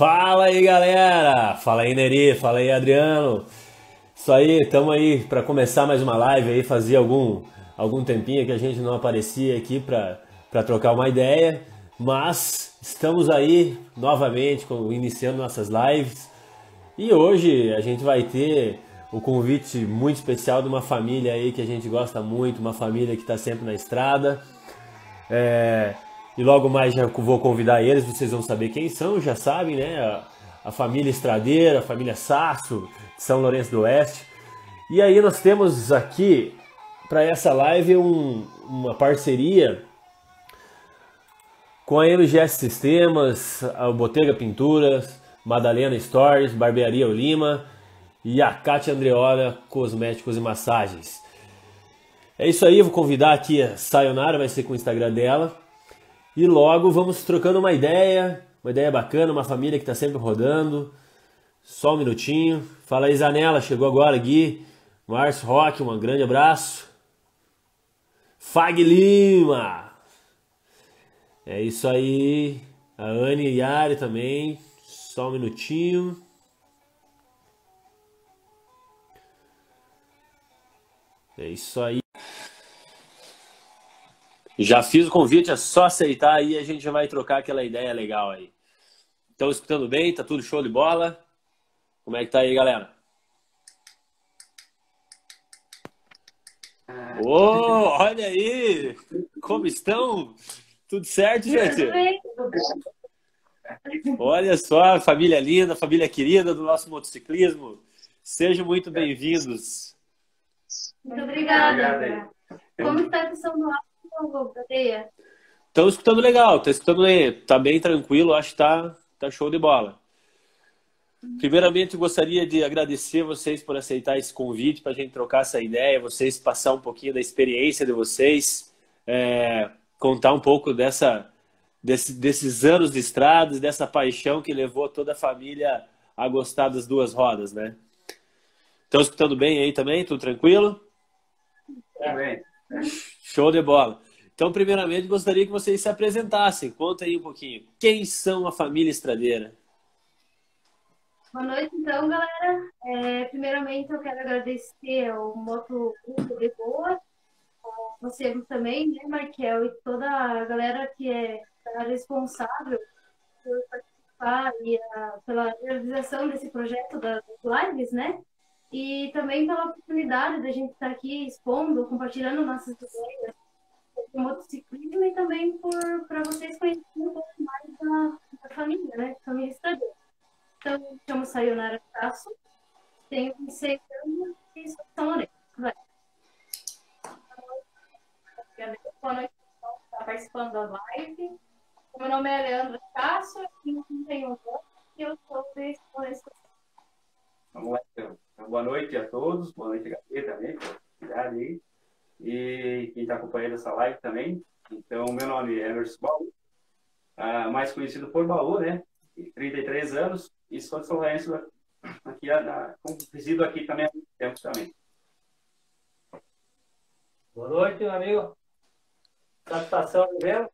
Fala aí, galera! Fala aí, Neri, fala aí, Adriano. Isso aí, estamos aí para começar mais uma live aí, fazia algum algum tempinho que a gente não aparecia aqui para trocar uma ideia, mas estamos aí novamente iniciando nossas lives. E hoje a gente vai ter o convite muito especial de uma família aí que a gente gosta muito, uma família que está sempre na estrada. É, e logo mais já vou convidar eles, vocês vão saber quem são, já sabem, né? A, a família Estradeira, a família Sasso, São Lourenço do Oeste. E aí nós temos aqui para essa live um, uma parceria com a MGS Sistemas, a Botega Pinturas, Madalena Stories, Barbearia Olima e a Kátia Andreola Cosméticos e Massagens. É isso aí, vou convidar aqui a Sayonara, vai ser com o Instagram dela. E logo vamos trocando uma ideia, uma ideia bacana, uma família que está sempre rodando. Só um minutinho. Fala aí, Zanella, chegou agora, Gui. Márcio Roque, um grande abraço. Fag Lima. É isso aí. A Anne e Yari também. Só um minutinho. É isso aí. Já fiz o convite, é só aceitar aí e a gente já vai trocar aquela ideia legal aí. Estão escutando bem? Tá tudo show de bola? Como é que tá aí, galera? Oh, olha aí! Como estão? Tudo certo, gente? Olha só, família linda, família querida do nosso motociclismo. Sejam muito bem-vindos. Muito obrigada. Como está a questão do Estão escutando legal, tá escutando tá bem tranquilo, acho que tá, tá show de bola. Primeiramente, gostaria de agradecer vocês por aceitar esse convite para a gente trocar essa ideia, vocês passar um pouquinho da experiência de vocês, é, contar um pouco dessa, desse, desses anos de estradas, dessa paixão que levou toda a família a gostar das duas rodas, né? Estão escutando bem aí também? Tudo tranquilo? bem. Show de bola. Então, primeiramente, gostaria que vocês se apresentassem. Conta aí um pouquinho. Quem são a família Estradeira? Boa noite, então, galera. É, primeiramente, eu quero agradecer ao Moto Grupo de Boa, você também, né, Markel, e toda a galera que é responsável por participar e a, pela realização desse projeto das lives, né? E também pela oportunidade da gente estar aqui expondo, compartilhando nossas ideias sobre motociclismo e também para vocês conhecerem um pouco mais da, da família, né? Família Estradeira. Então, me chamo Sayonara Tasso, tenho 26 anos e sou de São Lourenço. Vai. Boa noite, pessoal, está participando da live. Meu nome é Leandro Tasso, tenho 31 anos e eu sou de São Lourenço. Vamos lá, então. Boa noite a todos, boa noite, Gabi, também, obrigado aí. E quem está acompanhando essa live também. Então, meu nome é Emerson Baú, uh, mais conhecido por Baú, né? 33 anos, e sou de São Lourenço, aqui, na, resido aqui também há muito tempo também. Boa noite, meu amigo. Satisfação de vê-lo.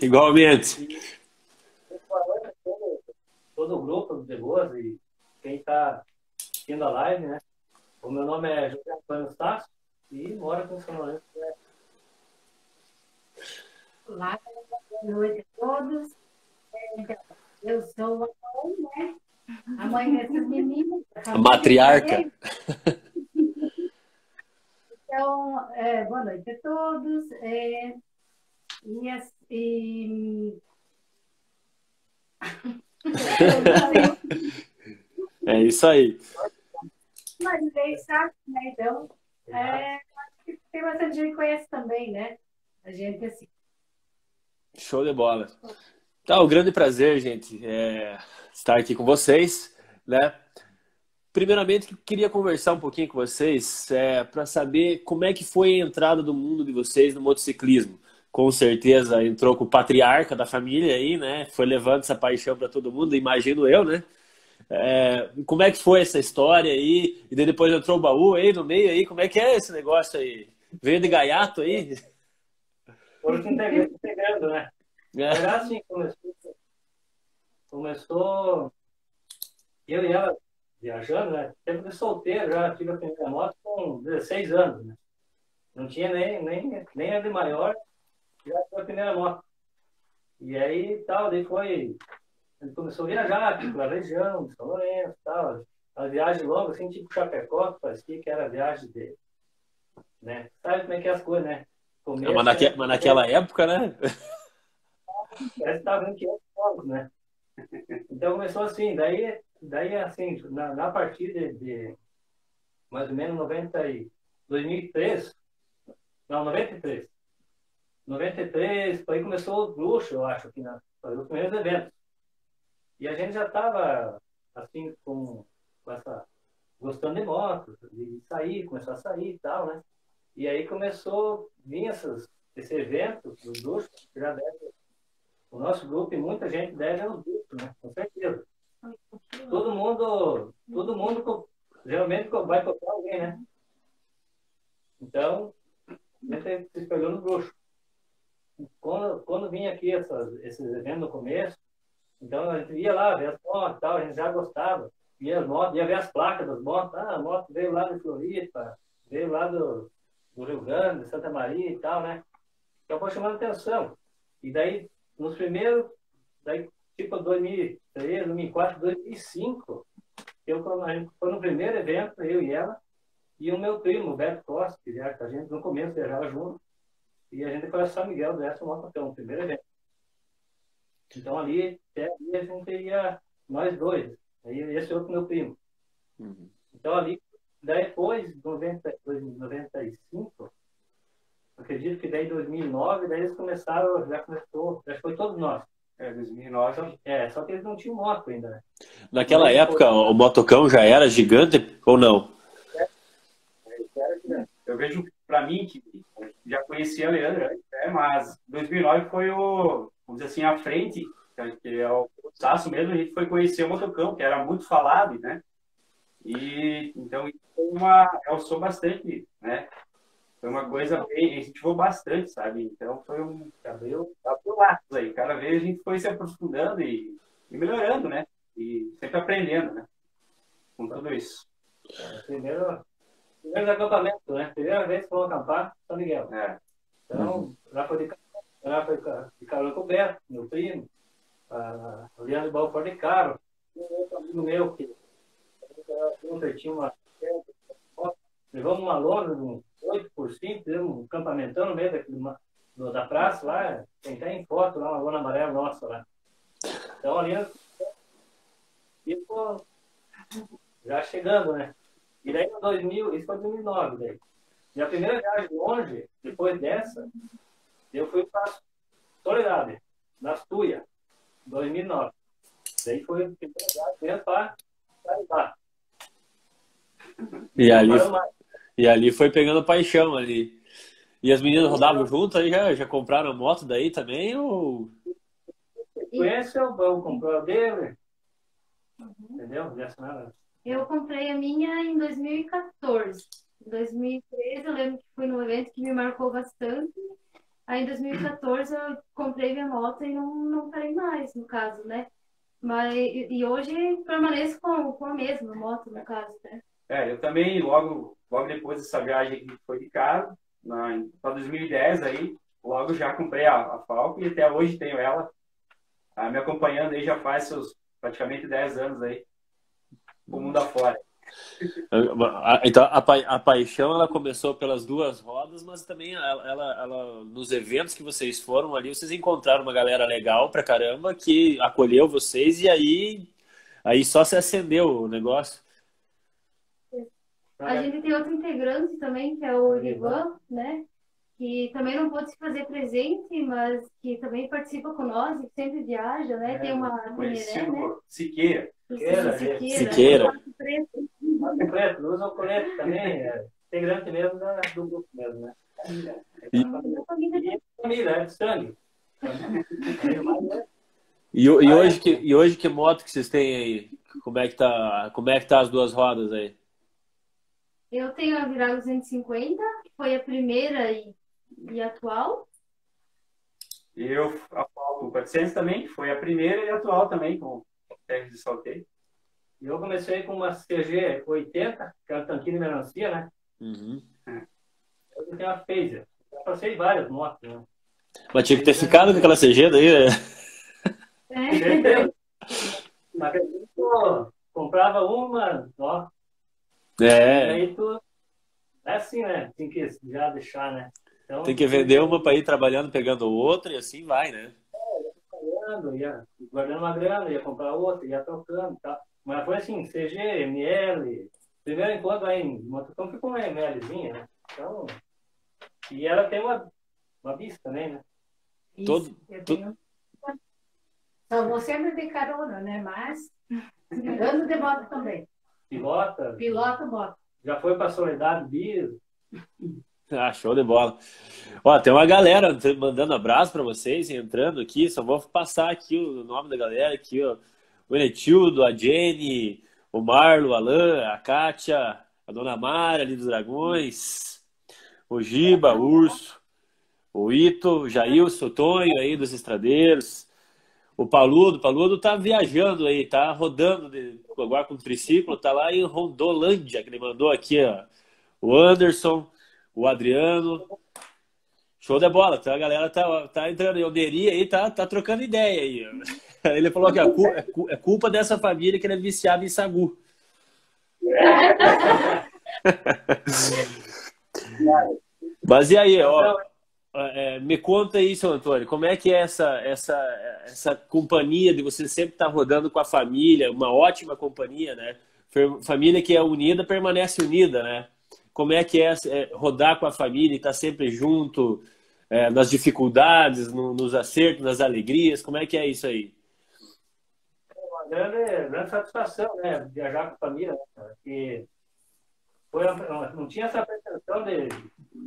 Igualmente. Boa noite a todo, todo o grupo do Degoas e quem está assistindo a live, né? O meu nome é José Antônio Stassi e moro aqui em São Lourenço. Olá, boa noite a todos. É, eu sou a mãe, né? A mãe dessas meninas. A matriarca. Então, é, boa noite a todos. É, e, e... é isso aí. Sabe, né? Então, é, tem bastante gente que conhece também, né? A gente assim. Show de bola. Então, o grande prazer, gente, é estar aqui com vocês, né? Primeiramente, queria conversar um pouquinho com vocês é, para saber como é que foi a entrada do mundo de vocês no motociclismo. Com certeza entrou com o patriarca da família aí, né? Foi levando essa paixão para todo mundo, imagino eu, né? É, como é que foi essa história aí? E depois entrou o baú aí no meio aí. Como é que é esse negócio aí? Veio de gaiato aí? Foram se integrando, né? É. Verdade, assim, começou, começou eu e ela viajando, né? Tempo de solteiro, já tive a primeira moto com 16 anos, né? Não tinha nem, nem, nem a de maior, já tive a primeira moto. E aí, tal, daí foi... Ele começou a viajar, tipo, a região de São Lourenço, tal. A viagem longa, assim, tipo Chapecó, que parecia que era viagem de... Né? Sabe como é que é as coisas, né? Começo, mas, naque, mas naquela época, né? Parece que estava em 500 anos, né? Então começou assim, daí, daí assim, na, na partir de, mais ou menos 90 e 2003, não, 93. 93, aí começou o luxo, eu acho, aqui na, os primeiros eventos. E a gente já estava, assim, com, com essa, gostando de motos, de sair, começar a sair e tal, né? E aí começou a vir essas, esse evento do luxo, que já deve o nosso grupo e muita gente deve aos grupos, né? Com certeza. Todo mundo, todo mundo geralmente vai comprar alguém, né? Então, a gente se espelhou no bruxo. Quando, quando vinha aqui essas, esses eventos no começo, então a gente ia lá ver as motos tal, a gente já gostava. Ia, as motos, ia ver as placas das motos. Ah, a moto veio lá de Floripa, veio lá do, do Rio Grande, de Santa Maria e tal, né? Então foi chamando atenção. E daí nos primeiros, daí, tipo 2003, 2004, 2005, eu, foi no primeiro evento, eu e ela, e o meu primo, o Beto Costa, que a gente no começo viajava junto, e a gente foi a São Miguel do Essa Motocão, o primeiro evento. Então ali, até ali a gente ia, nós dois, aí esse outro meu primo. Uhum. Então ali, depois, de 95, acredito que daí 2009, daí eles começaram, já começou, já foi todos nós. É, 2009. É, só que eles não tinham moto ainda, né? Naquela Mas época, foi... o motocão já era gigante ou não? É, é eu vejo, para mim, que já conhecia a Leandro, né? mas 2009 foi o, vamos dizer assim, a frente, que é o Saço mesmo, a gente foi conhecer o motocão, que era muito falado, né? E então isso foi uma, alçou bastante, né? Foi uma coisa bem. A gente voou bastante, sabe? Então foi um. Abriu laços aí. Cada vez a gente foi se aprofundando e, e melhorando, né? E sempre aprendendo, né? Com tudo isso. É, primeiro, primeiro acampamento, né? Primeira vez que vou acampar, São Miguel. É. Então, uhum. lá foi de, lá foi de carro coberto, meu primo, a Leandro Balfor de carro, um outro amigo meu que tinha uma. Levamos uma lona de um 8 por 5, fizemos um campamentão no meio da, da praça lá, tem até em foto lá, uma lona amarela nossa lá. Então ali, tipo, já chegando, né? E daí em 2000, isso foi em 2009 daí. Minha primeira viagem longe, depois dessa, eu fui para Soledade, na Tuia, 2009. Daí foi a primeira viagem mesmo para Caribá. E ali, e ali foi pegando paixão ali. E as meninas rodavam junto aí, já, já compraram moto daí também? Ou... Conhece o bom, comprou a dele. Uhum. Entendeu? Eu comprei a minha em 2014. Em 2013 eu lembro que fui num evento que me marcou bastante. Aí em 2014 eu comprei minha moto e não, não parei mais, no caso, né? Mas, e, hoje permaneço com, com a mesma moto, no caso, né? É, eu também, logo logo depois dessa viagem que foi de carro, para 2010 aí, logo já comprei a, a Falco e até hoje tenho ela ah, me acompanhando aí já faz seus praticamente 10 anos aí, o mundo afora. Então, a, a, paixão ela começou pelas duas rodas, mas também ela, ela, ela, nos eventos que vocês foram ali, vocês encontraram uma galera legal pra caramba que acolheu vocês e aí, aí só se acendeu o negócio. A gente tem outro integrante também, que é o Ivan, né? Que também não pôde se fazer presente, mas que também participa com nós e sempre viaja, né? É, tem uma Teneré, né? Siqueira. Siqueira. Siqueira. Siqueira. Preto, usa o colete também, é integrante mesmo da, do grupo mesmo, né? E, família, é de sangue. E, e, hoje que, e hoje que moto que vocês têm aí? Como é que tá, como é que tá as duas rodas aí? Eu tenho a Viral 250, que foi a primeira e, e atual. E eu a Paulo 400 também, que foi a primeira e atual também, com técnicos de salteio. Eu comecei com uma CG 80, que era tanquinho de melancia, né? Uhum. Eu tenho uma Phaser. Eu passei várias motos, né? Mas tinha que ter ficado com aquela CG daí, né? É. Mas comprava uma, ó. E É, aí tu. É assim, né? Tem que já deixar, né? Então, tem que vender uma para ir trabalhando, pegando outra e assim vai, né? guardando, ia guardando uma grana, ia comprar outra, ia trocando e tal. Mas foi assim, CG, ML. Primeiro encontro aí em Motocom foi com uma MLzinha, né? Então. E ela tem uma, uma vista também, né? Isso, Todo- eu tenho... Só vou sempre de carona, né? Mas ando de moto também. Pilota, Piloto moto. já foi para Soledade Bis. Ah, show de bola. Ó, tem uma galera mandando abraço para vocês, entrando aqui. Só vou passar aqui o nome da galera aqui, ó. O Enetildo, a Jenny, o Marlo, o Alan, a Kátia, a Dona Mara ali dos Dragões, o Giba, o Urso, o Ito, o Jailson, o Tonho aí dos Estradeiros, o Paludo. O Paludo tá viajando aí, tá rodando agora com o triciclo, tá lá em Rondolândia, que ele mandou aqui, ó. O Anderson, o Adriano. Show de bola, tá? a galera tá, tá entrando em Alderia aí, tá, tá trocando ideia aí. Ele falou que a cu- é, cu- é culpa dessa família que ele é viciado em sagu. Mas e aí, ó, é, me conta aí, seu Antônio, como é que é essa, essa, essa companhia de você sempre estar rodando com a família, uma ótima companhia, né? Família que é unida permanece unida, né? Como é que é, é, rodar com a família e estar sempre junto, é, nas dificuldades, no- nos acertos, nas alegrias, como é que é isso aí? Grande, grande satisfação, né? Viajar com a família, né? foi, não tinha essa pretensão de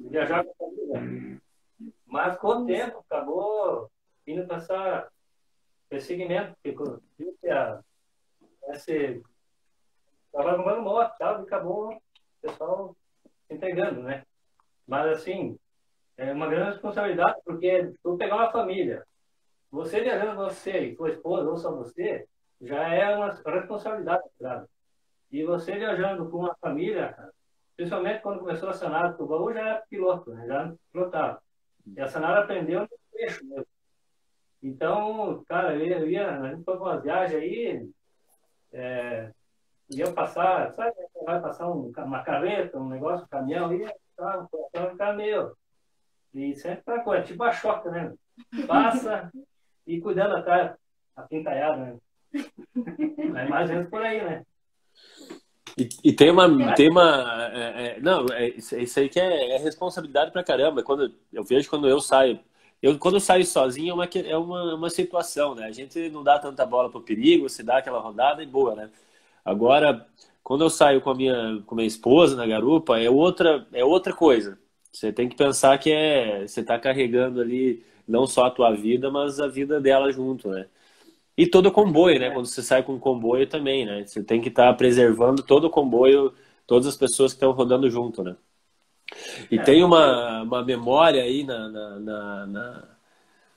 viajar com a família. Mas com o tempo acabou indo para essa esse segmento, porque viu que a, esse estava comprando moto e tal, e acabou o pessoal se integrando, né? Mas assim, é uma grande responsabilidade, porque tu pegar uma família, você viajando você e tua esposa, ou só você, já é uma responsabilidade, claro. E você viajando com uma família, principalmente quando começou a Sanara, o baú já era piloto, né? já pilotava. E a Sanara aprendeu no trecho mesmo. Então, cara, eu ia, a gente foi para uma viagem aí, é, ia passar, sabe, vai passar um, uma carreta, um negócio, um caminhão, ia, tá, tá, ficar meio. E sempre para coisa, tipo a choca, né? Passa e cuidando atrás, a pintaiada, né? É mais ou menos por aí, né? E, e tem uma, tem uma, é, é, não, é, isso aí que é, é responsabilidade pra caramba. Quando eu vejo quando eu saio, eu quando eu saio sozinho é uma, é uma, uma situação, né? A gente não dá tanta bola pro perigo, se dá aquela rodada e boa, né? Agora, quando eu saio com a minha, com minha esposa na garupa, é outra, é outra coisa. Você tem que pensar que é, você tá carregando ali não só a tua vida, mas a vida dela junto, né? E todo o comboio, né? Quando você sai com o comboio também, né? Você tem que estar preservando todo o comboio, todas as pessoas que estão rodando junto, né? E tem uma, uma memória aí na, na, na, na,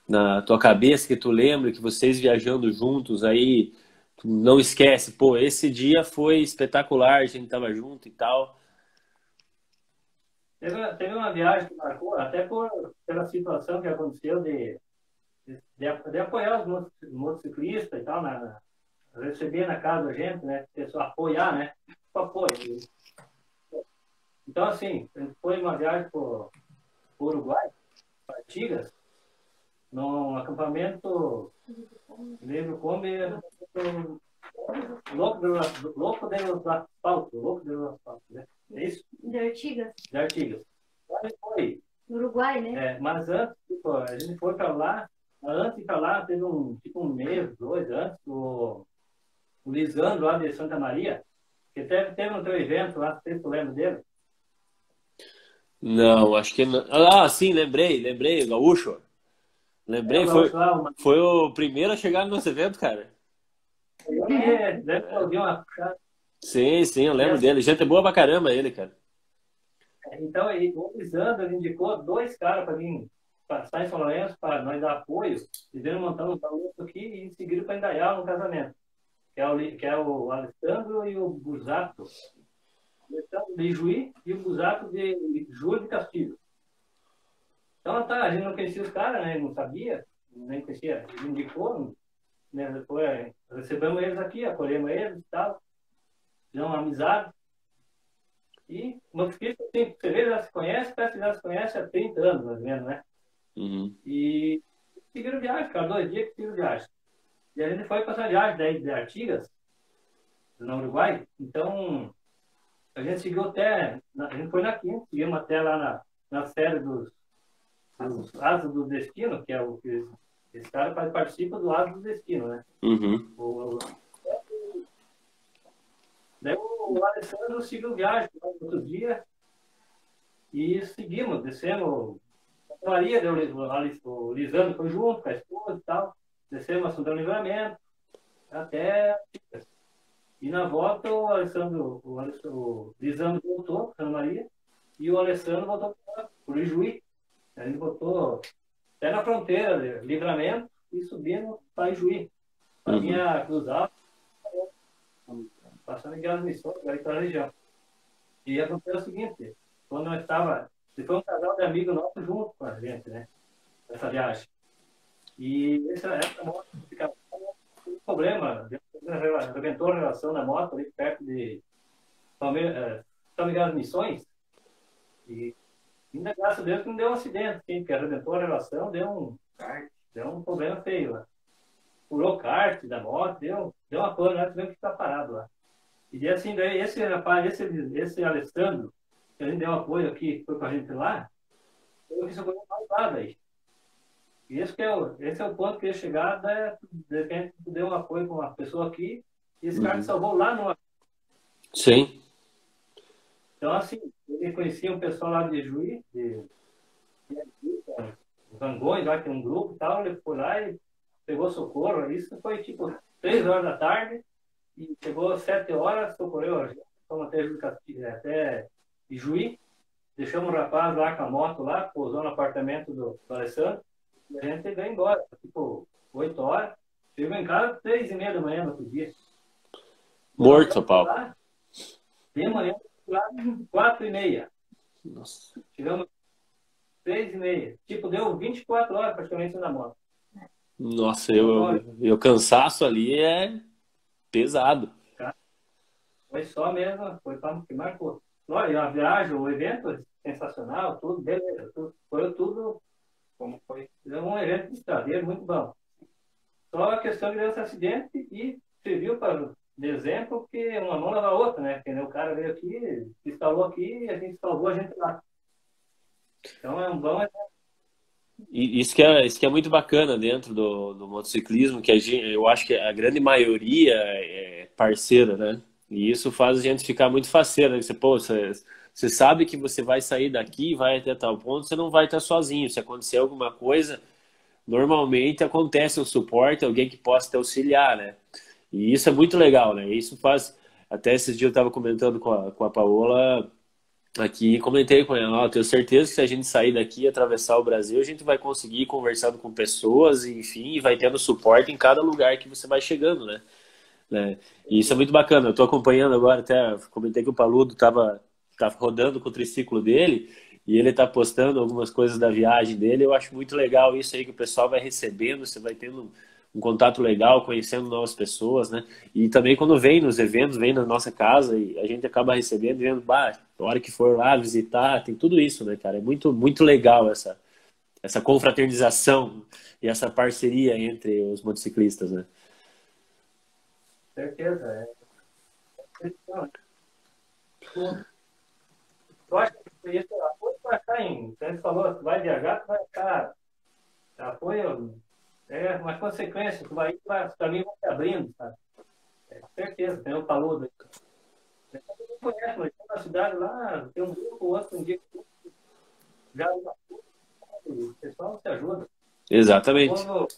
na tua cabeça que tu lembra que vocês viajando juntos aí, tu não esquece, pô, esse dia foi espetacular, a gente tava junto e tal. Teve, teve uma viagem que marcou, até por, pela situação que aconteceu de, de, de apoiar os moto- motociclistas e tal, na, receber na casa da gente, né? Pessoal, apoiar, né? O apoio. Então, assim, foi uma viagem para o Uruguai, para Artigas, num acampamento, lembro como era Louco do Louco de Asfalto, Louco de Asfalto, né? É isso? De Artigas, de Artigas. Ele foi. no Uruguai, né? É, mas antes, tipo, a gente foi para lá, antes de para lá, teve um, tipo, um mês, dois antes, o, o Lisandro lá de Santa Maria, que teve, teve um teu evento lá, não sei se tu lembra dele. Não, acho que não. Ah, sim, lembrei, lembrei, o Gaúcho. Lembrei, É, foi, uma, foi o primeiro a chegar no nosso evento, cara. é, deve vi uma. Sim, sim, eu lembro dele. Gente boa pra caramba ele, cara. Então, aí, o Lisandro indicou dois caras para mim passar em São Lourenço para nós dar apoio. Vieram montando um talento aqui e seguiram para Indaial no casamento. que é o, que é o Alessandro e o Busato. Alessandro de Juí e o Busato de Júlio de Castilho. Então, tá, a gente não conhecia os caras, né? Não sabia, nem conhecia. Ele indicou, né? Depois recebemos eles aqui, acolhemos eles e tal. Fizemos uma amizade. E motociclista, assim, você vê, já se conhece, parece que já se conhece há 30 anos, mais ou menos, né? Uhum. E seguiram viagem, cara, dois dias que seguiram viagem. E a gente foi passar viagem daí de Artigas, no Uruguai. Então, a gente seguiu até, a gente foi na quinta, seguimos até lá na, na série dos, dos Asas do Destino, que é o que esse cara participa do Asas do Destino, né? Uhum. O, daí o Alessandro seguiu viagem no outro dia e seguimos, descemos. A Maria, deu, o Lisandro foi junto com a esposa e tal. Descemos a Santa Livramento até E na volta o Alessandro, o, Alessandro, o Lisandro voltou para Santa Maria e o Alessandro voltou para o Ijuí. Ele voltou até na fronteira de Livramento e subindo para Ijuí. Para Uhum. minha cruzada, passando em Missões, para aquela região. E aconteceu o seguinte, quando nós estava, foi um casal de amigos nossos junto com a gente, né? Essa viagem. E essa, essa moto ficava com um problema, arrebentou a relação da moto ali perto de Palmeiras, eh, São Miguel das Missões. E ainda graças a Deus que não deu um acidente, sim, porque arrebentou a relação, deu um, deu um problema feio lá. Furou o kart da moto, deu, deu uma pane, nós tivemos que ficar parado lá. E assim, daí esse rapaz, esse, esse Alessandro, que a gente deu apoio aqui, foi com a gente lá, eu fiz coisa mais nada aí. E esse, que é o, esse é o ponto que ia chegar da, de que a gente deu um apoio com uma pessoa aqui, e esse cara Uhum. que salvou lá no. Sim. Então, assim, ele conhecia um pessoal lá de Juiz, de, de os Angões, lá que tem um grupo e tal, ele foi lá e pegou socorro. Isso foi tipo três horas da tarde, e chegou às sete horas, socorreu a gente, fomos até, Juiz Até Juí, deixamos o rapaz lá com a moto lá, pousou no apartamento do, do Alessandro, e a gente veio embora, tipo, oito horas. Chegou em casa três e meia da manhã no outro dia. Morto, Paulo. De manhã, lá, quatro e meia. Nossa. Chegamos três e meia. Tipo, deu 24 horas praticamente na moto. Nossa, eu, eu, eu cansaço ali é pesado. Foi só mesmo, foi para que marcou. Olha, a viagem, o evento, sensacional, tudo, beleza. Tudo, foi tudo, como foi, um evento de estradeiro muito bom. Só a questão de esse acidente e serviu para de exemplo, porque uma mão lava a outra, né? Porque né, o cara veio aqui, instalou aqui e a gente salvou a gente lá. Então é um bom exemplo. E isso que é, isso que é muito bacana dentro do, do motociclismo, que a gente, eu acho que a grande maioria é parceira, né? E isso faz a gente ficar muito faceiro, né? Você, pô, você, você sabe que você vai sair daqui, vai até tal ponto, você não vai estar sozinho. Se acontecer alguma coisa, normalmente acontece um suporte, alguém que possa te auxiliar, né? E isso é muito legal, né? Isso faz. Até esses dias eu estava comentando com a, com a Paola aqui, comentei com ela, ó, tenho certeza que se a gente sair daqui e atravessar o Brasil, a gente vai conseguir ir conversando com pessoas, enfim, e vai tendo suporte em cada lugar que você vai chegando, né? Né? E isso é muito bacana. Eu estou acompanhando agora, até comentei que o Paludo estava tava rodando com o triciclo dele e ele está postando algumas coisas da viagem dele. Eu acho muito legal isso aí que o pessoal vai recebendo, você vai tendo um contato legal, conhecendo novas pessoas, né? E também quando vem nos eventos, vem na nossa casa e a gente acaba recebendo, vendo, bah, a hora que for lá visitar, tem tudo isso, né, cara? É muito, muito legal essa, essa confraternização e essa parceria entre os motociclistas, né? Certeza. É. Eu acho que isso apoio vai estar em. Você falou, tu vai viajar, tu vai estar. Apoio é uma consequência, tu vai ir, vai, os caminhos vão se abrindo, sabe? É, certeza, tem o Paludo. Você não conhece, mas tem uma cidade lá, tem um grupo, outro, um dia que já o pessoal se ajuda. Exatamente. Quando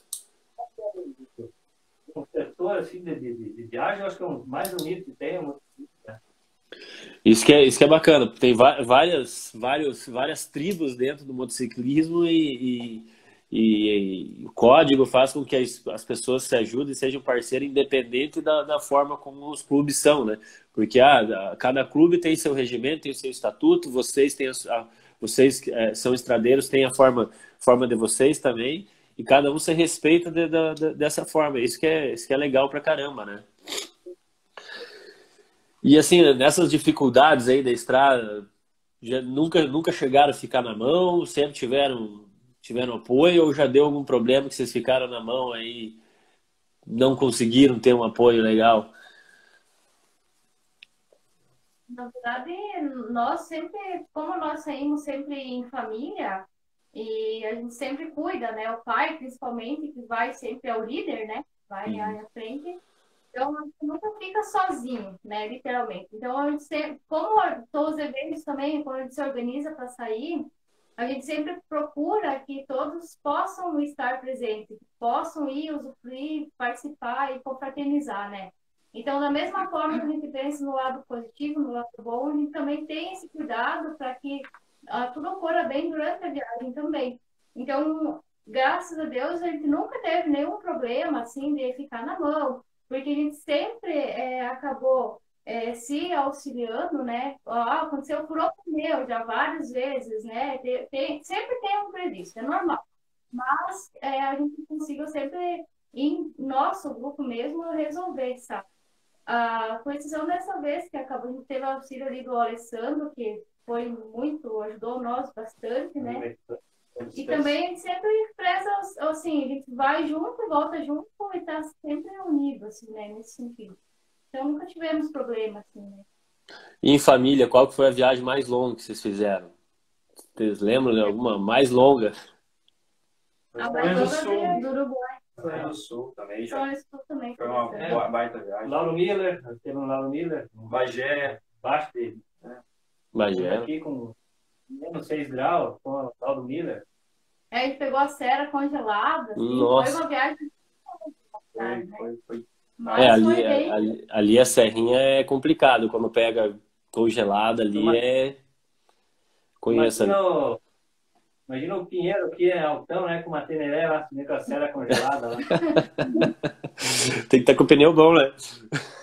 setor assim, de, de, de, viagem, eu acho que é o mais bonito que tem. Né? Isso que é, isso que é bacana. Tem várias, várias, várias tribos dentro do motociclismo e, e, e, e, o código faz com que as, as pessoas se ajudem e sejam parceiros independente da, da forma como os clubes são, né? Porque ah, cada clube tem seu regimento, tem seu estatuto, vocês têm a, vocês é, são estradeiros, têm a forma, forma de vocês também, e cada um se respeita de, de, de, dessa forma. Isso que, é, isso que é legal pra caramba, né? E assim, nessas dificuldades aí da estrada, já nunca, nunca chegaram a ficar na mão, sempre tiveram tiveram apoio ou já deu algum problema que vocês ficaram na mão aí, não conseguiram ter um apoio legal? Na verdade, nós sempre, como nós saímos sempre em família, e a gente sempre cuida, né? O pai, principalmente, que vai sempre é o líder, né? Vai uhum. à frente. Então, a gente nunca fica sozinho, né? Literalmente. Então, a gente sempre, como todos os eventos também, quando a gente se organiza para sair, a gente sempre procura que todos possam estar presentes, possam ir, usufruir, participar e confraternizar, né? Então, da mesma forma que a gente pensa no lado positivo, no lado bom, a gente também tem esse cuidado para que tudo ocorra bem durante a viagem também. Então, graças a Deus, a gente nunca teve nenhum problema, assim, de ficar na mão, porque a gente sempre é, acabou é, se auxiliando, né? Ah, aconteceu por outro pneu já várias vezes, né? Tem, sempre tem um previsto, é normal. Mas é, a gente conseguiu sempre, em nosso grupo mesmo, resolver, sabe? Ah, com exceção dessa vez que acabou, a gente teve o auxílio ali do Alessandro, que foi muito, ajudou nós bastante, né? E também a gente sempre preza, assim, a gente vai junto, volta junto e tá sempre unido, assim, né? Nesse sentido. Então nunca tivemos problema, assim, né? E em família, qual que foi a viagem mais longa que vocês fizeram? Vocês lembram de alguma mais longa? A mais longa do Uruguai. Foi no Sul também. Já. Sul também. Foi uma é. baita viagem. Lauro Miller, teve um Lauro Miller. Bagé. Baixo dele. Bagé. Aqui com menos 6 graus, com o Lauro Miller. É, a gente pegou a serra congelada. Assim, Nossa. Foi uma viagem. Foi, né? foi, foi mas é, ali, bem... ali, ali, a serrinha é complicado. Quando pega congelada ali Mas... é. Conheça. Imagina, imagina o Pinheiro aqui é altão, né? Com uma teneré lá, com a serra congelada lá. Tem que estar tá com o pneu bom, né?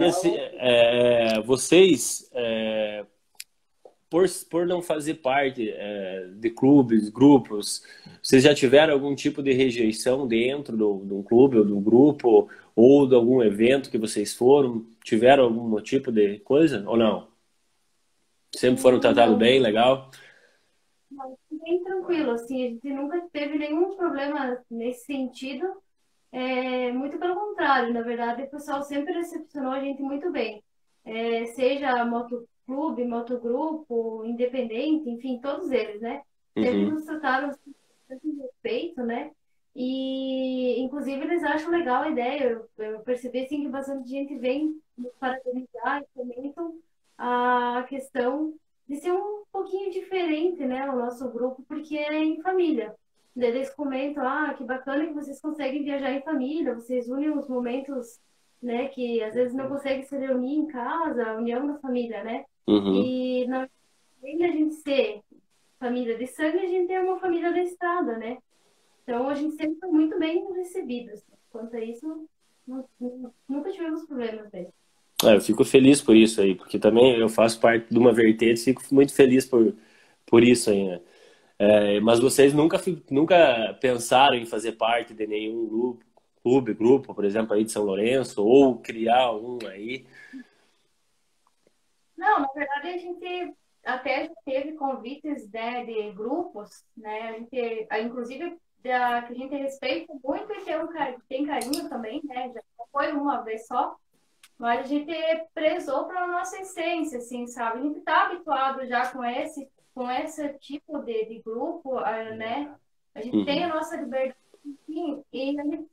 Assim, é, vocês, é, por, por não fazer parte é, de clubes, grupos, vocês já tiveram algum tipo de rejeição dentro do, de um clube ou do grupo ou de algum evento que vocês foram? Tiveram algum tipo de coisa ou não? Sempre foram tratados bem, legal? Bem tranquilo, assim, a gente nunca teve nenhum problema nesse sentido. É, muito pelo contrário, na verdade, o pessoal sempre recepcionou a gente muito bem. É, seja a moto clube, motogrupo, independente, enfim, todos eles, né? Sempre uhum. nos trataram com respeito, né? E, inclusive, eles acham legal a ideia. Eu, eu percebi, assim, que bastante gente vem nos parabenizar e comentam a questão de ser um pouquinho diferente, né? O nosso grupo, porque é em família. Eles comentam, ah, que bacana que vocês conseguem viajar em família, vocês unem os momentos, né, que às vezes não conseguem se reunir em casa, a união da família, né? Uhum. E na, além da gente ser família de sangue, a gente é uma família da estrada, né? Então a gente sempre foi muito bem recebidos. Quanto a isso, nunca tivemos problemas dele. É, eu fico feliz por isso aí, porque também eu faço parte de uma vertente, fico muito feliz por, por isso aí, né? É, mas vocês nunca, nunca pensaram em fazer parte de nenhum clube, grupo, por exemplo, aí de São Lourenço, ou criar um aí? Não, na verdade a gente até já teve convites né, de grupos, né? A gente, inclusive da, que a gente respeita muito e tem, um, tem carinho também, né? Já foi uma vez só, mas a gente prezou para a nossa essência, assim, sabe? A gente está habituado já com esse, com esse tipo de, de grupo, né? A gente uhum. tem a nossa liberdade, enfim, e a gente,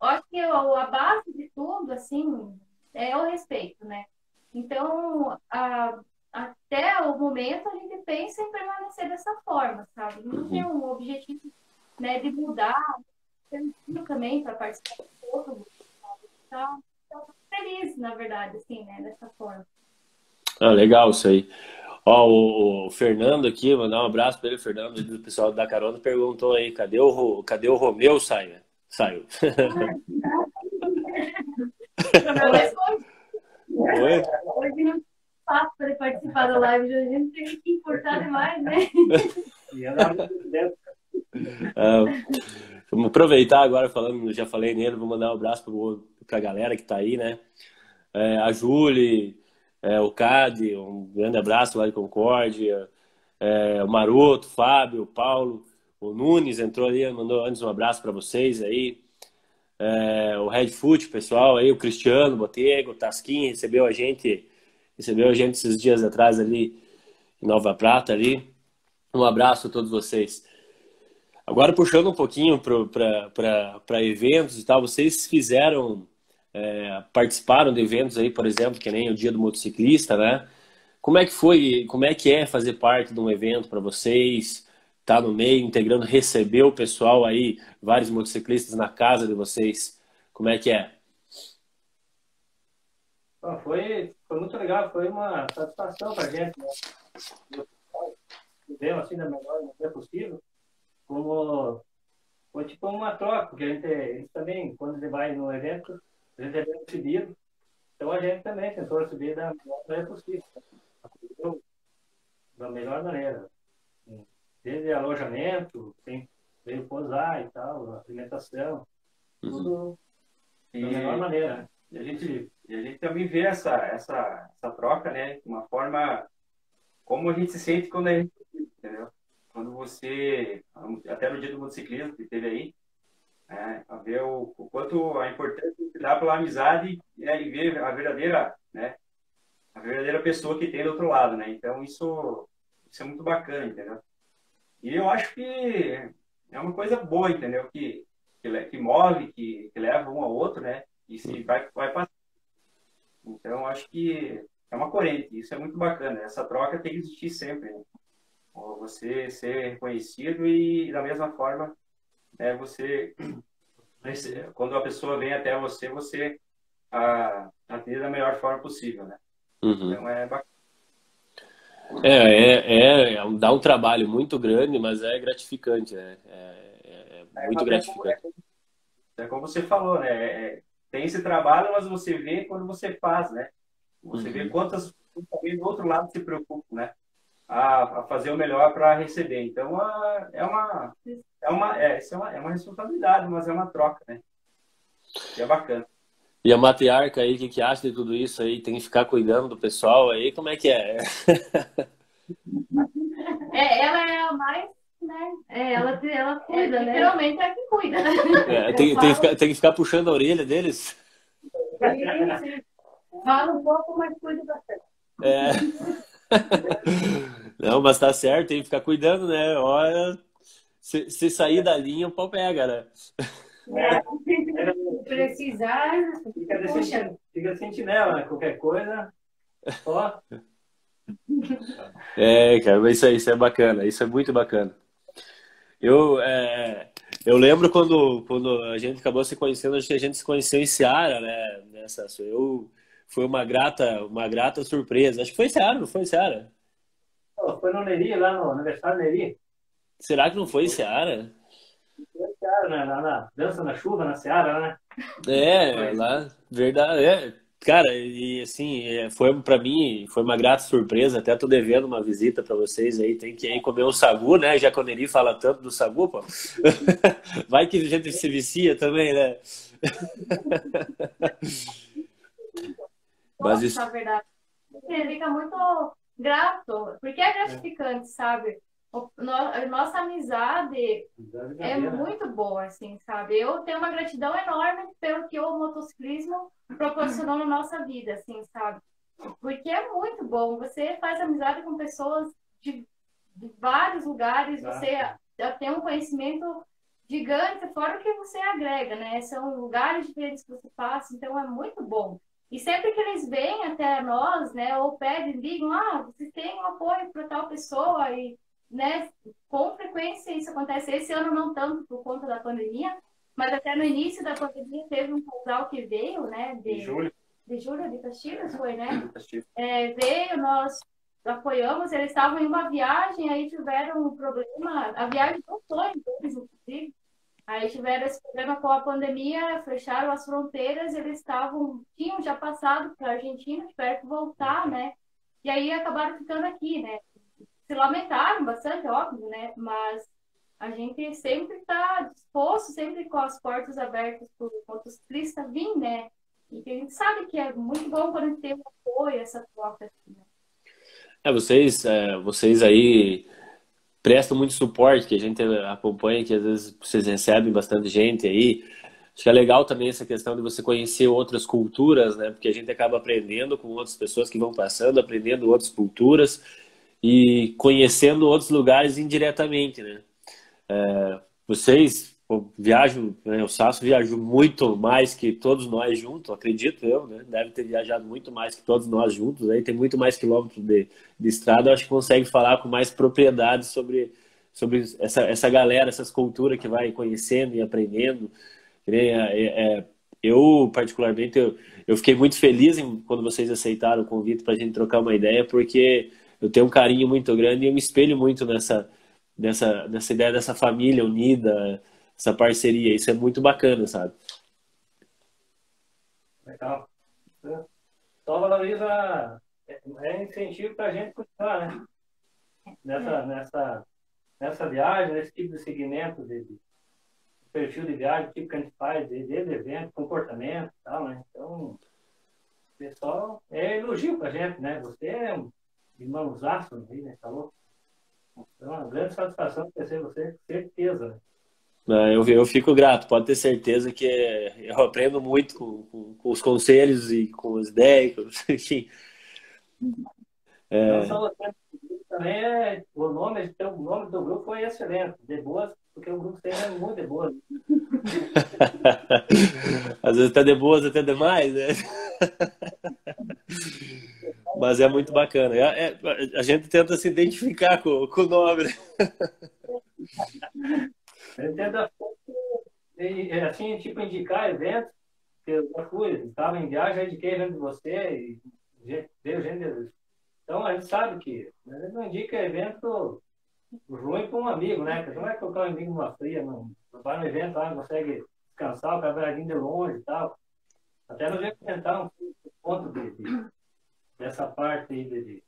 acho que a base de tudo, assim, é o respeito, né? Então, a, até o momento, a gente pensa em permanecer dessa forma, sabe? Não uhum. tem um objetivo né, de mudar, também para participar do outro, Então, estou feliz, na verdade, assim, né, dessa forma. Ah, legal isso aí. Ó, o, Fernando aqui, mandar um abraço para ele, Fernando, do pessoal da Carona, perguntou aí, cadê o, cadê o Romeu, Saiu? Saiu. Oi? Hoje não fácil para ele participar da live de hoje, a gente tem que importar demais, né? uh, vamos aproveitar agora falando, já falei nele, vou mandar um abraço para a galera que está aí, né? É, a Julie, é, o Cade, um grande abraço lá de Concórdia, é, o Maroto, o Fábio, o Paulo, o Nunes entrou ali, mandou antes um abraço para vocês aí. É, o Red Foot, pessoal aí, o Cristiano Botego, o Tasquim recebeu a gente, recebeu a gente esses dias atrás ali em Nova Prata ali. Um abraço a todos vocês. Agora puxando um pouquinho para eventos e tal, vocês fizeram é, participaram de eventos aí, por exemplo, que nem o Dia do Motociclista, né? Como é que foi, como é que é fazer parte de um evento para vocês? Tá no meio, integrando, receber o pessoal aí, vários motociclistas na casa de vocês. Como é que é? Foi, foi muito legal, foi uma satisfação para a gente. Né? Assim da melhor maneira possível, como foi tipo uma troca, porque a gente, eles também, quando você vai no evento, bem recebido. Então a gente também tentou receber da melhor maneira possível. Da melhor maneira. Desde alojamento, tem veio posar e tal, alimentação, uhum. tudo e, da melhor maneira. E a gente, e a gente também vê essa, essa, essa troca, né? De uma forma como a gente se sente quando a gente entendeu? Quando você, até no dia do motociclismo que teve aí, né? A ver o, o, quanto a importância que dá pela amizade né? e ver a verdadeira, né? A verdadeira pessoa que tem do outro lado, né? Então isso, isso é muito bacana, entendeu? E eu acho que é uma coisa boa, entendeu? Que, que, que move, que, que leva um ao outro, né? E se vai, vai passar. Então acho que é uma corrente, isso é muito bacana. Essa troca tem que existir sempre. Né? Você ser reconhecido e da mesma forma é você quando a pessoa vem até você, você a, atende da melhor forma possível, né? Uhum. Então é bacana. É, é, é, dá um trabalho muito grande, mas é gratificante, né? É, é, é muito gratificante. É, como você falou, né? É, tem esse trabalho, mas você vê quando você faz, né? Você uhum. vê quantas também do outro lado se preocupam, né? A, a fazer o melhor para receber. Então, a, é uma é uma, é, isso é uma, é uma responsabilidade, mas é uma troca, né? E é bacana. E a matriarca aí, o que, que acha de tudo isso aí? Tem que ficar cuidando do pessoal aí? Como é que é? é ela é a mais, né? É, ela, ela cuida, é, né? Literalmente é que cuida, né? É, tem, tem, que ficar, tem que ficar puxando a orelha deles? Fala um pouco, mas cuida bastante. É. Não, mas tá certo, tem que ficar cuidando, né? Olha, se, se sair da linha, o pau pega, né? É, precisar. Fica de, sentinela, fica de sentinela, né? Qualquer coisa. Ó. É, cara, isso, é, isso é bacana, isso é muito bacana. Eu, é, eu lembro quando, quando a gente acabou se conhecendo, acho que a gente se conheceu em Seara, né? Nessa, eu, foi uma grata, uma grata surpresa. Acho que foi em Seara, não foi em Seara? foi no Neri, lá no aniversário Neri. Será que não foi Seara? Foi Seara, né? Lá na dança na chuva, na Seara, né? É, lá, verdade. É. Cara, e assim, é, foi para mim, foi uma grata surpresa. Até tô devendo uma visita para vocês aí. Tem que ir comer um sagu, né? Já que o Neri fala tanto do sagu, pô. Vai que a gente se vicia também, né? Mas isso. Na verdade, ele fica muito grato, porque é gratificante, sabe? A nossa amizade é muito boa, assim, sabe? Eu tenho uma gratidão enorme pelo que o motociclismo proporcionou na nossa vida, assim, sabe? Porque é muito bom. Você faz amizade com pessoas de, de vários lugares, você tem um conhecimento gigante, fora o que você agrega, né? São lugares diferentes que você passa, então é muito bom. E sempre que eles vêm até nós, né, ou pedem, ligam, ah, você tem um apoio para tal pessoa e né, com frequência isso acontece. Esse ano não tanto por conta da pandemia, mas até no início da pandemia teve um casal que veio, né, de, de julho, de, julho, de Castilhos, foi, né? É, veio, nós apoiamos, eles estavam em uma viagem, aí tiveram um problema, a viagem não foi deles, inclusive. Aí tiveram esse problema com a pandemia, fecharam as fronteiras, eles estavam, tinham já passado para a Argentina, tiveram que voltar, né? E aí acabaram ficando aqui, né? Se lamentaram bastante, óbvio, né? Mas a gente sempre está disposto, sempre com as portas abertas para o motociclista vir, né? E a gente sabe que é muito bom quando a gente tem um apoio, essa troca. Assim, né? É, vocês, é, vocês aí prestam muito suporte, que a gente acompanha, que às vezes vocês recebem bastante gente aí. Acho que é legal também essa questão de você conhecer outras culturas, né? Porque a gente acaba aprendendo com outras pessoas que vão passando, aprendendo outras culturas e conhecendo outros lugares indiretamente, né? É, vocês viajam, né, o Sasso viajou muito mais que todos nós juntos, acredito eu, né? Deve ter viajado muito mais que todos nós juntos, aí tem muito mais quilômetros de, de estrada, acho que consegue falar com mais propriedade sobre, sobre essa, essa galera, essas culturas que vai conhecendo e aprendendo. É, é, eu, particularmente, eu, eu fiquei muito feliz em, quando vocês aceitaram o convite para a gente trocar uma ideia, porque eu tenho um carinho muito grande e eu me espelho muito nessa dessa, dessa ideia dessa família unida, essa parceria. Isso é muito bacana, sabe? Legal. Só valoriza, é incentivo para a gente continuar, né? Nessa, é. nessa, nessa viagem, nesse tipo de segmento, de, de perfil de viagem, tipo que a gente faz, de, de evento, comportamento e tal, né? Então, o pessoal é elogio para a gente, né? Você é um irmãozaço aí, né? Falou? É uma grande satisfação conhecer você, certeza. Eu, eu fico grato, pode ter certeza que eu aprendo muito com, com, com os conselhos e com as ideias, enfim. É... também é, o nome, o nome do grupo foi excelente, de boas, porque o grupo tem é muito de boas. Às vezes até de boas, até demais, né? Mas é muito bacana. É, é, a gente tenta se identificar com, com o nome. Né? tenta assim, tipo, indicar eventos, que eu já fui, estava em viagem, indiquei evento de você, e veio gente. Então a gente sabe que a gente não indica evento ruim para um amigo, né? Porque não é colocar um amigo numa fria, não. Vai no evento lá, não consegue descansar, o cara vai de longe e tal. Até não ia comentar um ponto de, de dessa parte aí de,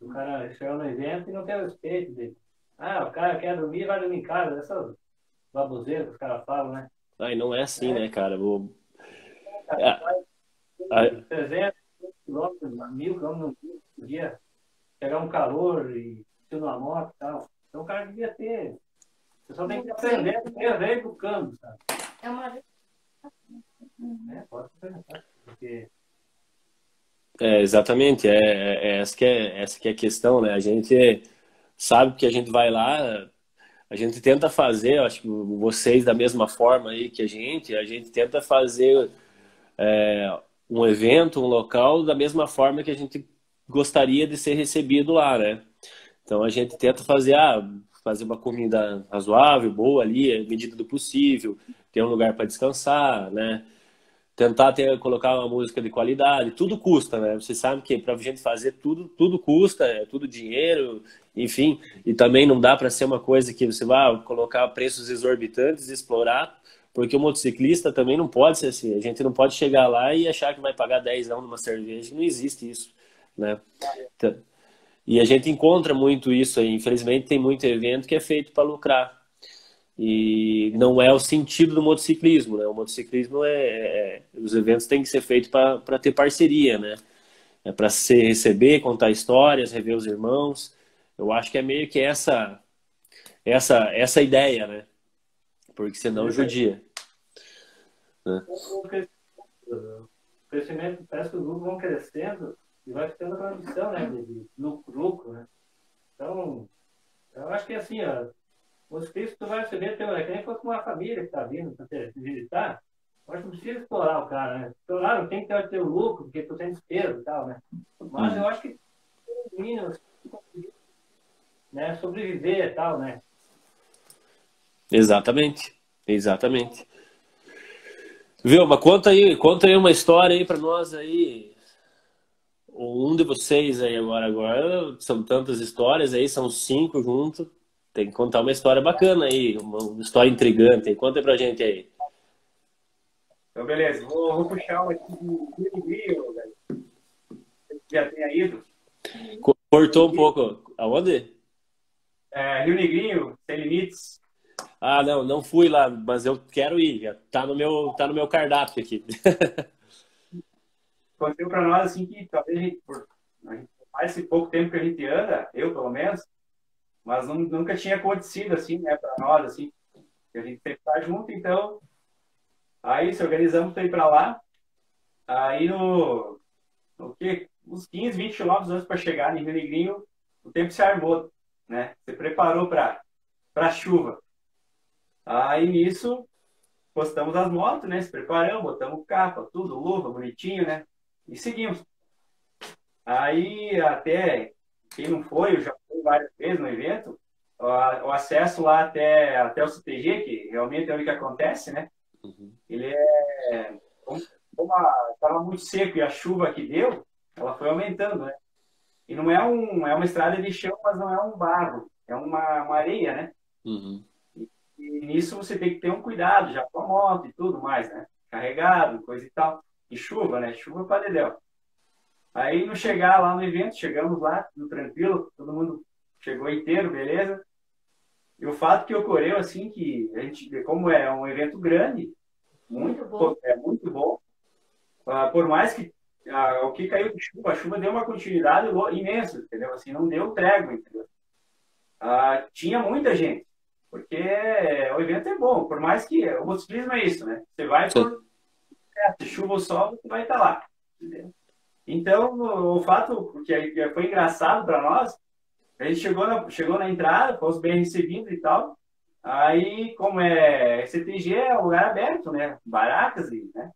do cara chegar no evento e não ter respeito dele. Ah, o cara quer dormir, vai dormir em casa. Essa baboseira que os caras falam, né? Ai, não é assim, é. né, cara? Vou... É. 300 quilômetros, mil quilômetros no dia, pegar um calor e ir numa moto e tal. Então o cara devia ter. Você só tem que aprender a ver educando, sabe? É uma. É, pode perguntar. Porque é, exatamente, é, é, essa, que é, essa que é a questão, né? A gente sabe que a gente vai lá, a gente tenta fazer, acho que vocês da mesma forma aí que a gente, a gente tenta fazer é, um evento, um local da mesma forma que a gente gostaria de ser recebido lá, né? Então a gente tenta fazer, ah, fazer uma comida razoável, boa ali, medida do possível, ter um lugar para descansar, né? Tentar ter, colocar uma música de qualidade, tudo custa, né? Você sabe que para a gente fazer tudo, tudo custa, é tudo dinheiro, enfim, e também não dá para ser uma coisa que você vai colocar preços exorbitantes, explorar, porque o motociclista também não pode ser assim. A gente não pode chegar lá e achar que vai pagar 10 anos numa cerveja, não existe isso, né? Então, e a gente encontra muito isso aí. Infelizmente, tem muito evento que é feito para lucrar. E não é o sentido do motociclismo, né? O motociclismo é, é, é os eventos têm que ser feitos para ter parceria, né? É para se receber, contar histórias, rever os irmãos. Eu acho que é meio que essa essa essa ideia, né? Porque senão judia. Né? O crescimento, parece que os grupos vão crescendo e vai tendo a condição, né? De lucro, lucro, né? Então, eu acho que é assim, ó, os Cristo tu vai receber teu, é que nem fosse uma família que está vindo para te visitar, mas não precisa explorar o cara, né? Claro, tem que ter o lucro, porque tu tem despesa e tal, né? Mas eu acho que o mínimo né, sobreviver e tal, né? Exatamente, exatamente. Viu, mas conta aí, conta aí uma história aí para nós aí. um de vocês aí agora, agora são tantas histórias aí, são cinco juntos. Tem que contar uma história bacana aí, uma história intrigante. Conta pra gente aí. Então, beleza. Vou, vou puxar uma aqui do Rio velho. Já tenha ido. Cortou um pouco. Aonde? É, Rio Negrinho, Sem Limites. Ah, não, não fui lá, mas eu quero ir. Já tá no meu, tá no meu cardápio aqui. Aconteceu para nós assim que talvez a gente, por a gente, faz esse pouco tempo que a gente anda, eu pelo menos, mas nunca tinha acontecido assim, né, para nós assim, que a gente sempre tá junto, então aí se organizamos para ir para lá. Aí no, no que uns 15, 20 quilômetros antes para chegar em Rio Negrinho, o tempo se armou, né? Você preparou para para chuva. Aí nisso, postamos as motos, né? Se preparamos, botamos capa, tudo, luva, bonitinho, né? E seguimos. Aí até, quem não foi, eu já fui várias vezes no evento, o acesso lá até, até o CTG, que realmente é o que acontece, né? Uhum. Ele é. Como estava muito seco e a chuva que deu, ela foi aumentando, né? E não é, um, é uma estrada de chão, mas não é um barro, é uma, uma areia, né? Uhum. E nisso você tem que ter um cuidado já com a moto e tudo mais, né? Carregado, coisa e tal. E chuva, né? Chuva para dedéu. Aí no chegar lá no evento, chegamos lá, tudo tranquilo, todo mundo chegou inteiro, beleza? E o fato que ocorreu, assim, que a gente, como é um evento grande, muito, bom. é muito bom, uh, por mais que uh, o que caiu de chuva, a chuva deu uma continuidade imensa, entendeu? Assim, não deu trégua, entendeu? Uh, tinha muita gente. Porque o evento é bom, por mais que o motociclismo é isso, né? Você vai por é, chuva ou sol, você vai estar lá. Entendeu? Então, o fato que foi engraçado para nós, a gente chegou na, chegou na entrada, fomos bem recebidos e tal. Aí, como é CTG, é um lugar aberto, né? Baracas e, né?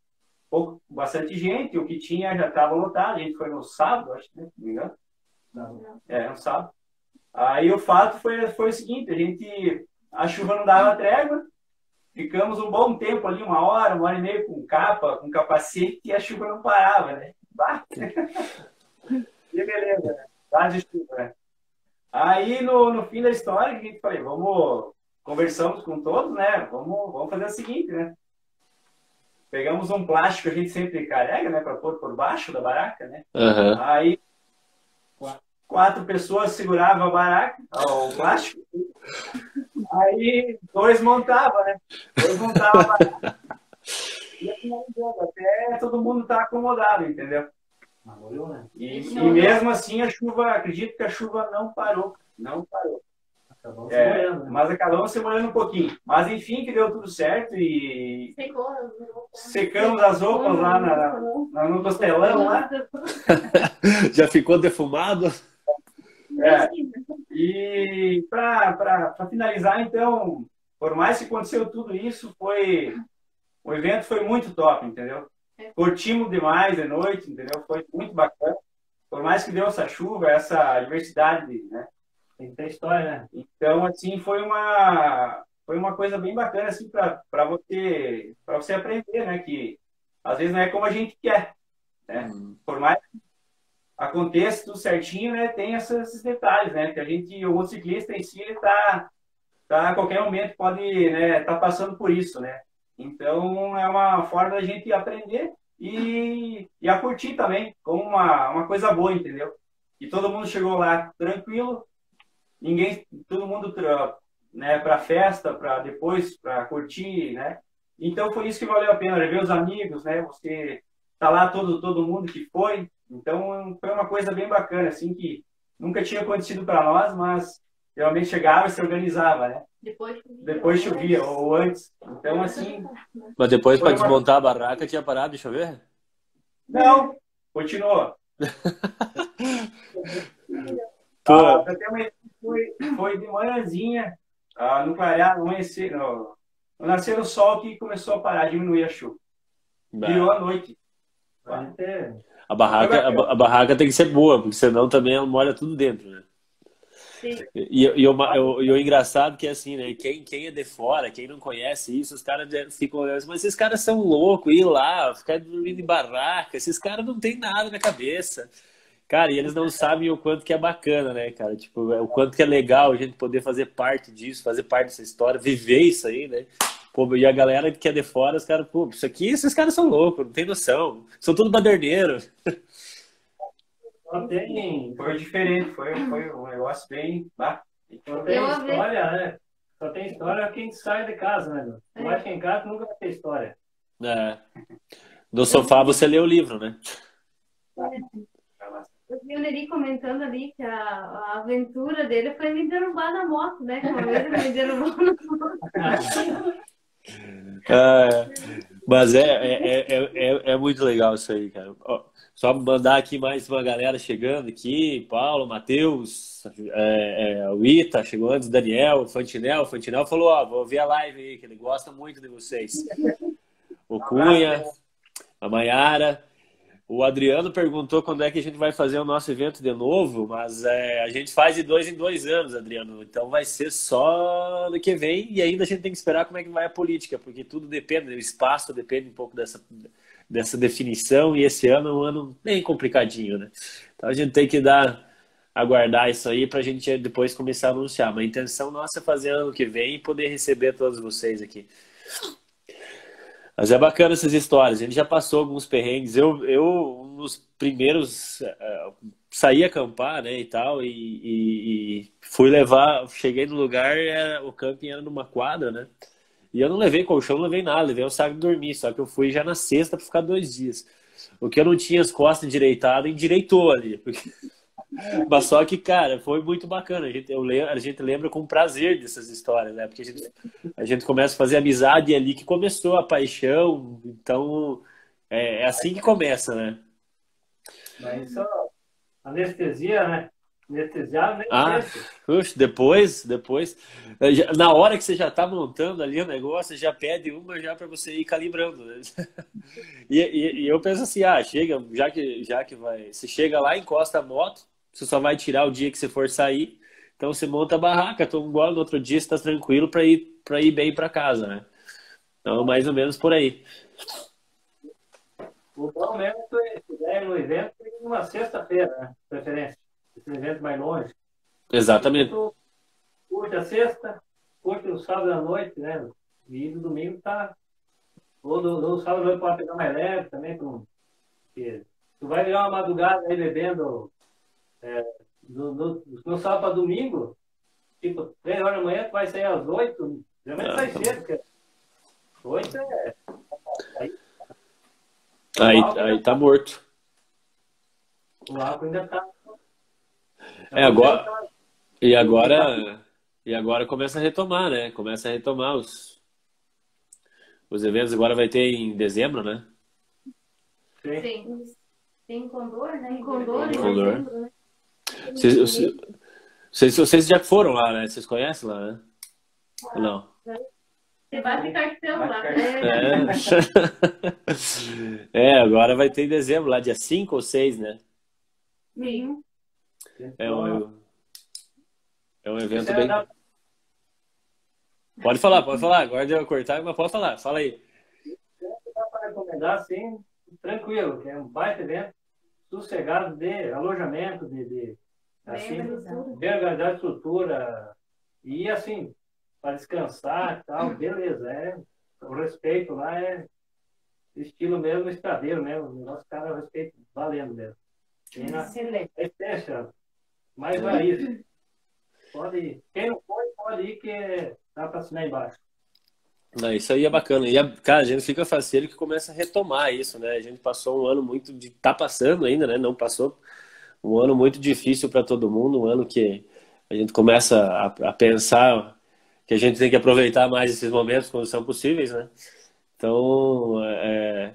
Pouco, bastante gente, o que tinha já estava lotado. A gente foi no sábado, acho, né? Não me engano. Não. É, no sábado. Aí o fato foi, foi o seguinte, a gente a chuva não dava trégua, ficamos um bom tempo ali, uma hora, uma hora e meia com capa, com capacete, e a chuva não parava, né? e beleza, né? Quase chuva, né? Aí, no, no fim da história, a gente falei, vamos, conversamos com todos, né? Vamos, vamos fazer o seguinte, né? Pegamos um plástico que a gente sempre carrega, né? Para pôr por baixo da baraca, né? Uhum. Aí, quatro pessoas seguravam a baraca, o plástico, Aí dois montavam, né? Dois montavam. e até todo mundo tá acomodado, entendeu? Né? E, e mesmo assim a chuva, acredito que a chuva não parou. Não parou. É, né? mas acabamos se molhando um pouquinho. Mas enfim, que deu tudo certo e secamos as roupas lá na, na, no costelão lá. Já ficou defumado? É. E para finalizar, então, por mais que aconteceu tudo isso, foi o evento foi muito top, entendeu? É. Curtimos demais de noite, entendeu? Foi muito bacana. Por mais que deu essa chuva, essa diversidade, né? Tem que ter história, né? Então, assim, foi uma foi uma coisa bem bacana assim para você para você aprender, né, que às vezes não é como a gente quer, né? Hum. Por mais aconteça tudo certinho, né, tem esses detalhes, né, que a gente, o motociclista em si, ele tá, tá a qualquer momento pode, né, tá passando por isso, né. Então, é uma forma da gente aprender e, e a curtir também, como uma, uma coisa boa, entendeu? E todo mundo chegou lá tranquilo, ninguém, todo mundo, né, para festa, para depois, para curtir, né. Então, foi isso que valeu a pena, ver os amigos, né, você tá lá todo, todo mundo que foi, então, foi uma coisa bem bacana, assim, que nunca tinha acontecido para nós, mas realmente chegava e se organizava, né? Depois chovia. Depois chovia, ou antes. Então, assim... Mas depois, para desmontar a barraca, tinha parado de chover? Não, continuou. ah, foi, foi de manhãzinha, ah, no clarear, amanhecer, no, nascer do sol que começou a parar, diminuir a chuva. Virou a noite. Ter... A barraca, a, a, barraca tem que ser boa, porque senão também molha tudo dentro, né? Sim. E, e, o, e o engraçado que é assim, né? Quem, quem é de fora, quem não conhece isso, os caras ficam olhando, mas esses caras são loucos, ir lá, ficar dormindo em barraca, esses caras não tem nada na cabeça. Cara, e eles não sabem o quanto que é bacana, né, cara? Tipo, o quanto que é legal a gente poder fazer parte disso, fazer parte dessa história, viver isso aí, né? Pô, e a galera que é de fora, os caras, pô, isso aqui, esses caras são loucos, não tem noção. São tudo baderneiro. Não tem. Foi diferente, foi, foi um negócio bem. Bah, Só tem história, né? Só tem história quem sai de casa, né? Eu É. acho que em casa nunca vai ter história. É. No sofá você lê o livro, né? Eu vi o Neri comentando ali que a, a aventura dele foi me derrubar na moto, né? Que uma vez ele me derrubou na moto. É, mas é, é, é, é, é muito legal isso aí, cara. Ó, só mandar aqui mais uma galera chegando aqui, Paulo, Matheus, é, é, o Ita chegou antes, Daniel, o Fantinel. O Fantinel falou, ó, vou ver a live aí, que ele gosta muito de vocês. O Cunha, a Maiara. O Adriano perguntou quando é que a gente vai fazer o nosso evento de novo, mas é, a gente faz de dois em dois anos, Adriano. Então vai ser só no que vem e ainda a gente tem que esperar como é que vai a política, porque tudo depende, o espaço depende um pouco dessa, dessa definição e esse ano é um ano bem complicadinho, né? Então a gente tem que dar, aguardar isso aí para a gente depois começar a anunciar. Mas a intenção nossa é fazer ano que vem e poder receber todos vocês aqui. Mas é bacana essas histórias. Ele já passou alguns perrengues. Eu, eu nos primeiros, uh, saí acampar, né, e tal, e, e, e, fui levar, cheguei no lugar, era, o camping era numa quadra, né, e eu não levei colchão, não levei nada, levei um saco de dormir, só que eu fui já na sexta para ficar dois dias. O que eu não tinha as costas endireitadas, endireitou ali. Porque... Mas só que, cara, foi muito bacana. A gente, eu lembro, a gente lembra com prazer dessas histórias, né? Porque a gente, a gente começa a fazer amizade e é ali que começou a paixão. Então, é, é assim que começa, né? Mas isso, anestesia, né? Anestesiado nem ah, puxa, depois, depois, na hora que você já tá montando ali o negócio, já pede uma já para você ir calibrando. Né? E, e, e, eu penso assim, ah, chega, já que, já que vai, você chega lá, encosta a moto, você só vai tirar o dia que você for sair, então você monta a barraca, toma um gole, no outro dia você tá tranquilo para ir, para ir bem para casa, né? Então, mais ou menos por aí. O bom mesmo é que puder no evento uma sexta-feira, né? Preferência. Esse evento mais longe. Exatamente. Então, curte a sexta, curte o sábado à noite, né? E no domingo tá. Ou no, no sábado à noite pode pegar mais leve também. Com... Tu vai virar uma madrugada aí bebendo é, no, no, no sábado para domingo, tipo, 3 horas da manhã, tu vai sair às 8, geralmente ah, sai tá cedo, porque 8 é. Aí, aí, aí tá morto. O álcool ainda tá. É, agora. E agora. E agora começa a retomar, né? Começa a retomar os, os eventos. Agora vai ter em dezembro, né? Sim. Tem Condor, né? Em Condor, em Condor. dezembro, né? Vocês, vocês, vocês já foram lá, né? Vocês conhecem lá, né? Não? Você vai ficar cartão lá. É. é, agora vai ter em dezembro, lá dia 5 ou 6, né? Sim. É um, é um evento bem. Pode falar, pode falar. Agora deu cortar, mas pode falar. Fala aí. Dá para recomendar, sim, tranquilo, que é um baita evento, sossegado de alojamento, de, de assim, bem organizado, estrutura, e assim, para descansar e tal, beleza. É, o respeito lá é estilo mesmo estradeiro mesmo. O nosso cara é o respeito valendo mesmo. E na, é fecha, mas vai isso. Pode ir. Quem não pode, pode ir, que dá para assinar embaixo. Não, isso aí é bacana. E, a, cara, a gente fica faceiro que começa a retomar isso, né? A gente passou um ano muito de. Tá passando ainda, né? Não passou. Um ano muito difícil para todo mundo, um ano que a gente começa a, a, pensar que a gente tem que aproveitar mais esses momentos quando são possíveis, né? Então, é,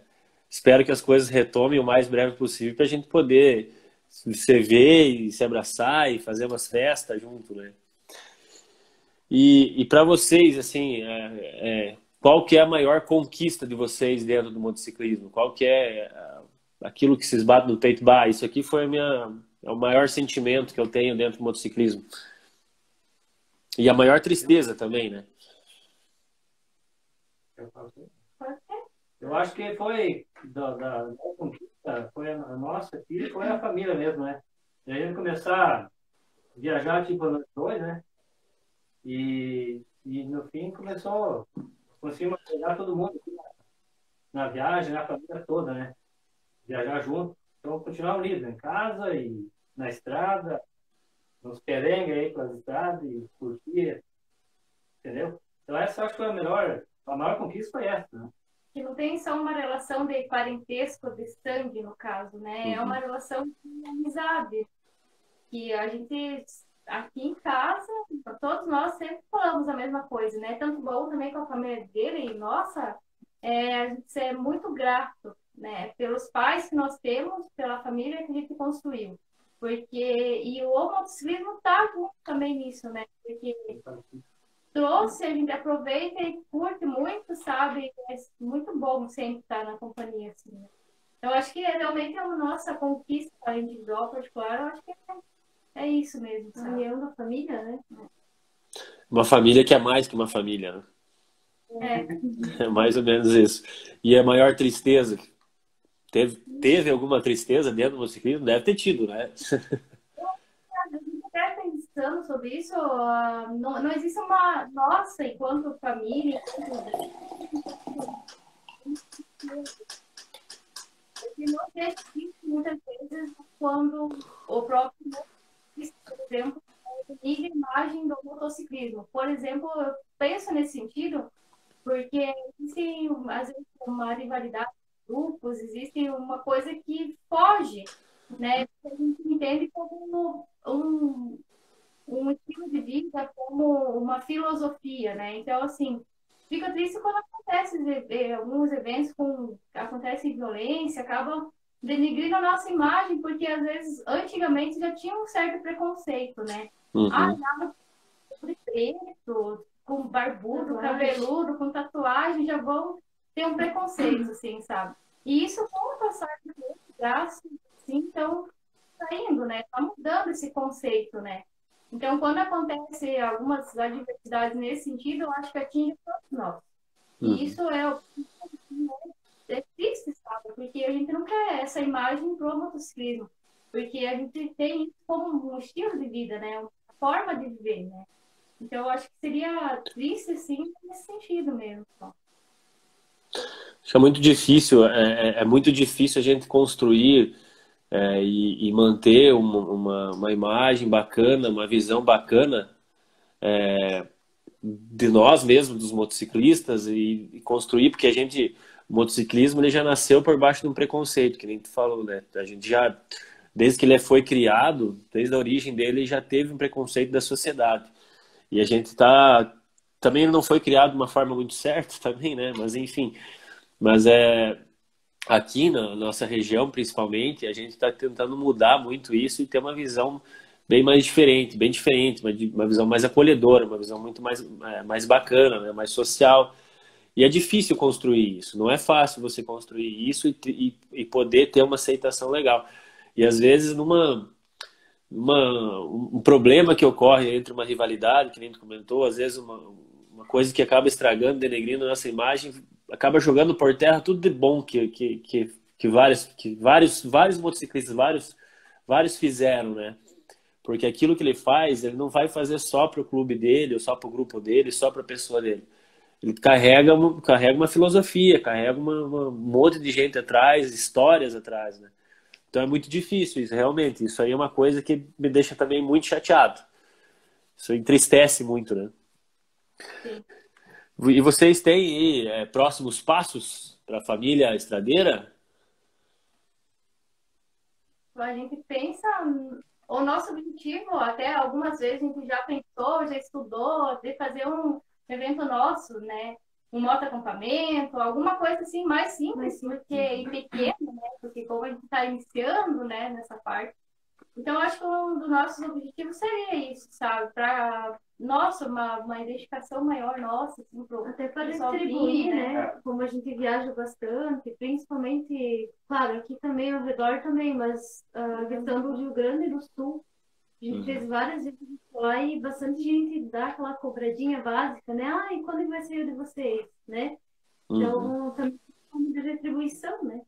espero que as coisas retomem o mais breve possível para a gente poder se ver e se abraçar e fazer umas festas junto, né? E, e para vocês, assim, é, é, qual que é a maior conquista de vocês dentro do motociclismo? Qual que é aquilo que vocês batem no peito? Bah, isso aqui foi minha, é o maior sentimento que eu tenho dentro do motociclismo. E a maior tristeza também, né? Eu acho que foi da, da, da conquista foi a nossa aqui, foi a família mesmo, né? E a gente começar a viajar tipo nós dois, né? E, e no fim começou, conseguimos pegar todo mundo na, na viagem, na família toda, né? Viajar junto. Então continuar unidos em casa e na estrada, nos perengues aí pelas estradas e curtir, entendeu? Então essa acho que foi a melhor, a maior conquista foi essa, né? que não tem só uma relação de parentesco, de sangue, no caso, né? Uhum. É uma relação de amizade. Que a gente, aqui em casa, todos nós sempre falamos a mesma coisa, né? Tanto bom também com a família dele, e nossa, é, a gente é muito grato, né? Pelos pais que nós temos, pela família que a gente construiu. Porque, e o homociclismo está junto também nisso, né? Porque trouxe, a gente aproveita e curte muito, sabe? É muito bom sempre estar na companhia, assim. Né? Eu acho que realmente é uma nossa conquista individual, particular, eu acho que é, é isso mesmo, sabe? A união da família, né? Uma família que é mais que uma família, né? É. é mais ou menos isso. E a maior tristeza? Teve, teve alguma tristeza dentro do ciclismo? Deve ter tido, né? pensando sobre isso, uh, não, não existe uma nossa enquanto família. Porque não existe muitas vezes quando o próprio por exemplo, liga a imagem do motociclismo. Por exemplo, eu penso nesse sentido porque existe, às vezes, uma rivalidade de grupos, existe uma coisa que foge, né? Que a gente entende como um, um estilo de vida como uma filosofia, né? Então, assim, fica triste quando acontece alguns eventos com acontece violência, acabam denigrindo a nossa imagem, porque às vezes antigamente já tinha um certo preconceito, né? Uhum. Ah, nada preto, com barbudo, tatuagem. cabeludo, com tatuagem, já vão ter um preconceito, assim, sabe? E isso com o passar do tempo, graças, assim, então, tá indo, né? Tá mudando esse conceito, né? Então, quando acontece algumas adversidades nesse sentido, eu acho que atinge todos nós. E uhum. isso é, é triste, sabe? Porque a gente não quer essa imagem para o motociclismo. Porque a gente tem isso como um estilo de vida, né? Uma forma de viver, né? Então, eu acho que seria triste, sim, nesse sentido mesmo. Acho que é muito difícil, é, é, é muito difícil a gente construir é, e, e, manter uma, uma, uma, imagem bacana, uma visão bacana é, de nós mesmos, dos motociclistas, e, e, construir, porque a gente, o motociclismo ele já nasceu por baixo de um preconceito, que nem tu falou, né? A gente já, desde que ele foi criado, desde a origem dele, já teve um preconceito da sociedade. E a gente está também não foi criado de uma forma muito certa também, né? Mas enfim, mas é aqui na nossa região, principalmente, a gente está tentando mudar muito isso e ter uma visão bem mais diferente, bem diferente, uma visão mais acolhedora, uma visão muito mais, é, mais bacana, né? mais social. E é difícil construir isso, não é fácil você construir isso e, e, e poder ter uma aceitação legal. E às vezes, numa, uma, um problema que ocorre entre uma rivalidade, que nem tu comentou, às vezes uma, uma coisa que acaba estragando, denegrindo a nossa imagem, acaba jogando por terra tudo de bom que, que, que, que, vários, que vários, vários motociclistas, vários, vários fizeram, né? Porque aquilo que ele faz, ele não vai fazer só para o clube dele, ou só para o grupo dele, só para a pessoa dele. Ele carrega, carrega uma filosofia, carrega uma, uma, um monte de gente atrás, histórias atrás, né? Então é muito difícil isso, realmente. Isso aí é uma coisa que me deixa também muito chateado. Isso entristece muito, né? Sim. E vocês têm é, próximos passos para a família estradeira? A gente pensa, o nosso objetivo, até algumas vezes a gente já pensou, já estudou, de fazer um evento nosso, né? Um moto acampamento, alguma coisa assim mais simples, porque e pequeno, né? Porque como a gente está iniciando, né, nessa parte. Então, acho que um dos nossos objetivos seria isso, sabe? Para nossa, uma, uma identificação maior nossa, assim, pro Até para distribuir, né? né? Como a gente viaja bastante, principalmente, claro, aqui também ao redor também, mas a uh, questão do Rio Grande do Sul, a gente uhum. fez várias vezes lá e bastante gente dá aquela cobradinha básica, né? Ah, e quando vai sair de vocês, né? Então, uhum. também é uma de retribuição, né?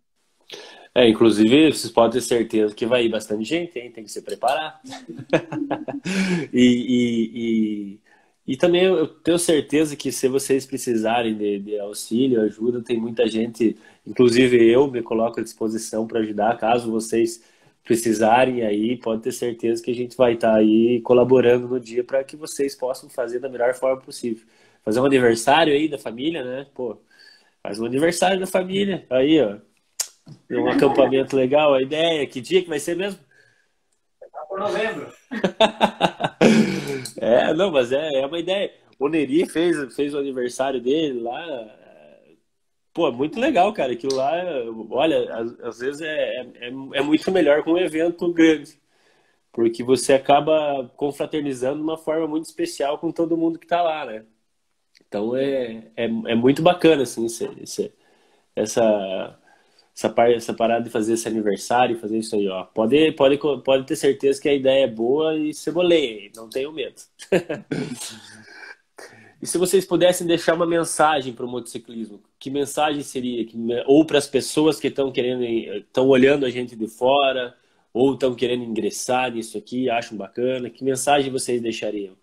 É, inclusive, vocês podem ter certeza que vai ir bastante gente, hein? Tem que se preparar. e, e, e, e, também eu tenho certeza que se vocês precisarem de, de, auxílio, ajuda, tem muita gente, inclusive eu me coloco à disposição para ajudar, caso vocês precisarem aí, pode ter certeza que a gente vai estar tá aí colaborando no dia para que vocês possam fazer da melhor forma possível. Fazer um aniversário aí da família, né? Pô, faz um aniversário da família. Aí, ó. Um acampamento legal, a ideia, que dia que vai ser mesmo? Tá por novembro. é, não, mas é, é uma ideia. O Neri fez, fez o aniversário dele lá, Pô, é muito legal, cara. Aquilo lá, olha, às, às vezes é, é, é, muito melhor com um evento grande. Porque você acaba confraternizando de uma forma muito especial com todo mundo que tá lá, né? Então é, é, é muito bacana, assim, esse, esse, essa, essa, par, essa parada de fazer esse aniversário, fazer isso aí, ó. Pode, pode, pode ter certeza que a ideia é boa e ceboleia, não tenho medo. E se vocês pudessem deixar uma mensagem para o motociclismo, que mensagem seria? Ou para as pessoas que estão querendo, estão olhando a gente de fora, ou estão querendo ingressar nisso aqui, acham bacana, que mensagem vocês deixariam?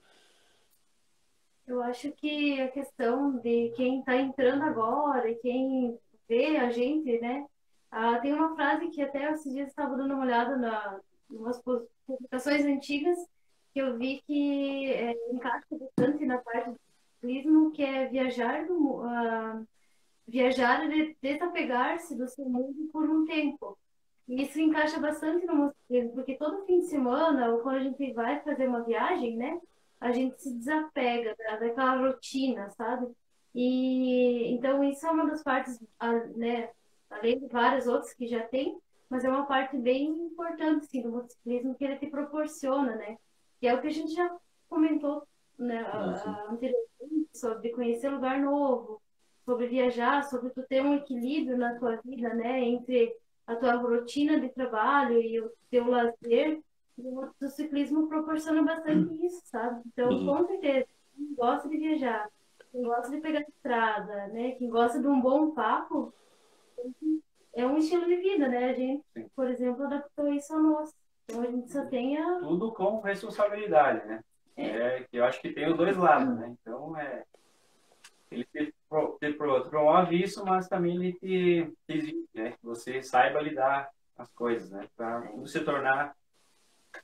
Eu acho que a questão de quem está entrando agora e quem vê a gente, né? Ah, tem uma frase que até esses dias estava dando uma olhada na, umas publicações antigas que eu vi que é, encaixa bastante na parte ciclismo, que é viajar, do, uh, viajar e desapegar-se do seu mundo por um tempo. E isso encaixa bastante no motociclismo, porque todo fim de semana, ou quando a gente vai fazer uma viagem, né, a gente se desapega da, daquela rotina, sabe? E então isso é uma das partes, né, além de várias outras que já tem, mas é uma parte bem importante assim, do motociclismo que ele te proporciona, né? Que é o que a gente já comentou né, anteriormente sobre conhecer lugar novo, sobre viajar, sobre tu ter um equilíbrio na tua vida, né, entre a tua rotina de trabalho e o teu lazer. O, o ciclismo proporciona bastante uhum. isso, sabe? Então, uhum. com certeza, quem gosta de viajar, quem gosta de pegar estrada, né, quem gosta de um bom papo, é um estilo de vida, né? A gente, por exemplo, adaptou isso ao nosso. Então a gente só tem a... Tudo com responsabilidade, né? É, que eu acho que tem os dois lados, né? Então, é, ele te, te promove isso, mas também ele te, te exige, né? Que você saiba lidar as coisas, né? Para se tornar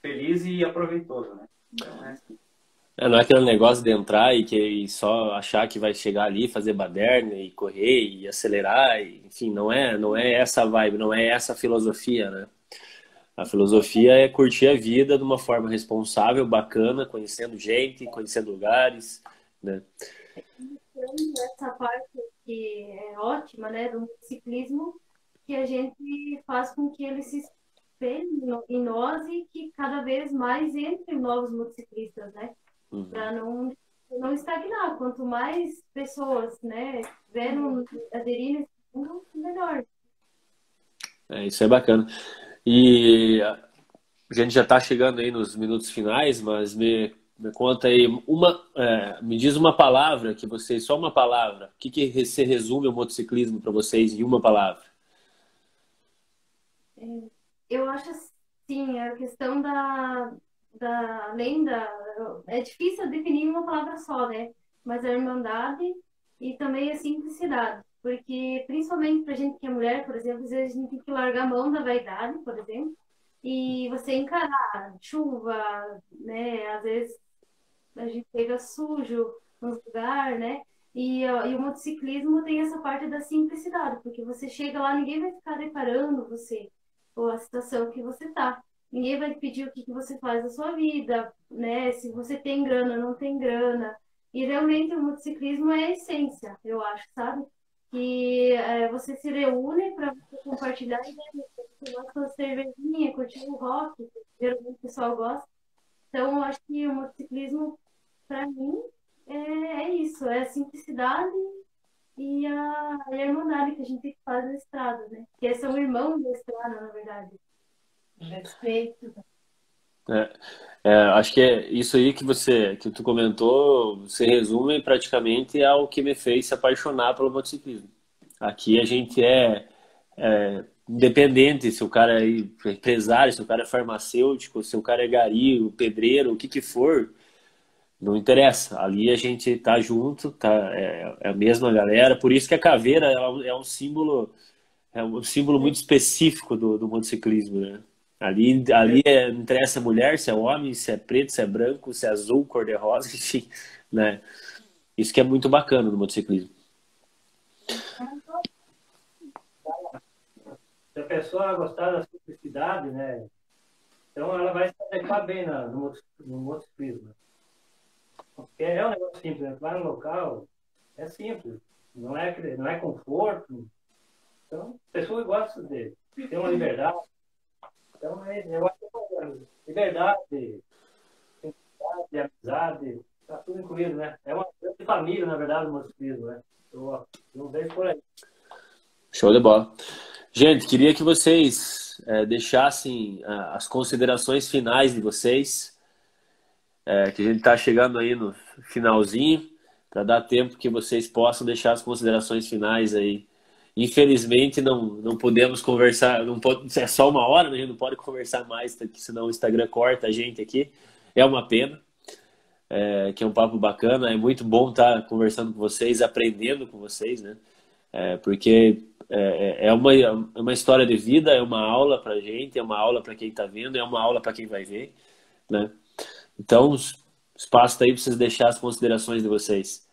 feliz e aproveitoso, né? Então, é assim. É, não é aquele negócio de entrar e, que, e só achar que vai chegar ali, fazer baderna e correr e acelerar, e, enfim, não é, não é essa vibe, não é essa filosofia, né? A filosofia é curtir a vida de uma forma responsável, bacana, conhecendo gente, conhecendo lugares, né? Essa parte que é ótima, né, do ciclismo, que a gente faz com que ele se espelhe em nós e que cada vez mais entre novos motociclistas, né? Uhum. Para não não estagnar. Quanto mais pessoas, né, tiveram aderir nesse mundo, melhor. É, isso é bacana. E a gente já está chegando aí nos minutos finais, mas me, me conta aí uma, é, me diz uma palavra que vocês, só uma palavra, o que, que se resume o motociclismo para vocês em uma palavra? É, eu acho assim, a questão da, da lenda é difícil definir uma palavra só, né? Mas a irmandade e também a simplicidade. Porque, principalmente para gente que é mulher, por exemplo, às vezes a gente tem que largar a mão da vaidade, por exemplo, e você encarar chuva, né? Às vezes a gente pega sujo nos lugares, né? E, e, o motociclismo tem essa parte da simplicidade, porque você chega lá, ninguém vai ficar reparando você, ou a situação que você tá. Ninguém vai pedir o que, que você faz da sua vida, né? Se você tem grana, não tem grana. E realmente o motociclismo é a essência, eu acho, sabe? que é, você se reúne para compartilhar ideias. Você gosta da cervejinha, curtir o rock, que geralmente o pessoal gosta. Então, eu acho que o motociclismo, para mim, é, é, isso, é a simplicidade e a, a irmandade que a gente faz na estrada, né? Que são irmãos da estrada, na verdade. Respeito. É, é, acho que é isso aí que você que tu comentou, se resume praticamente ao que me fez se apaixonar pelo motociclismo. Aqui a gente é, é independente se o cara é empresário, se o cara é farmacêutico, se o cara é gari, o pedreiro, o que que for, não interessa. Ali a gente tá junto, tá, é, é a mesma galera. Por isso que a caveira é um símbolo, é um símbolo muito específico do, do motociclismo, né? Ali, ali é, interessa se é mulher, se é homem, se é preto, se é branco, se é azul, cor de rosa, enfim, né? Isso que é muito bacana no motociclismo. Se a pessoa gostar da simplicidade, né? Então ela vai se adequar bem na, no, no motociclismo. Porque é um negócio simples, né? Vai no local, é simples. Não é, não é conforto. Então, a pessoa gosta dele. Tem uma liberdade. Então, é, eu acho que liberdade, de amizade, tá tudo incluído, né? É uma grande família, na verdade, o motociclismo, né? Eu, eu vejo por aí. Show de bola. Gente, queria que vocês é, deixassem uh, as considerações finais de vocês, é, que a gente está chegando aí no finalzinho, para dar tempo que vocês possam deixar as considerações finais aí. Infelizmente não, não podemos conversar, não pode, é só uma hora, né? a gente não pode conversar mais, senão o Instagram corta a gente aqui. É uma pena, é, que é um papo bacana, é muito bom estar tá conversando com vocês, aprendendo com vocês, né? É, porque é, é, é, uma, é uma história de vida, é uma aula para gente, é uma aula para quem está vendo, é uma aula para quem vai ver, né? Então, espaço está aí para vocês deixar as considerações de vocês.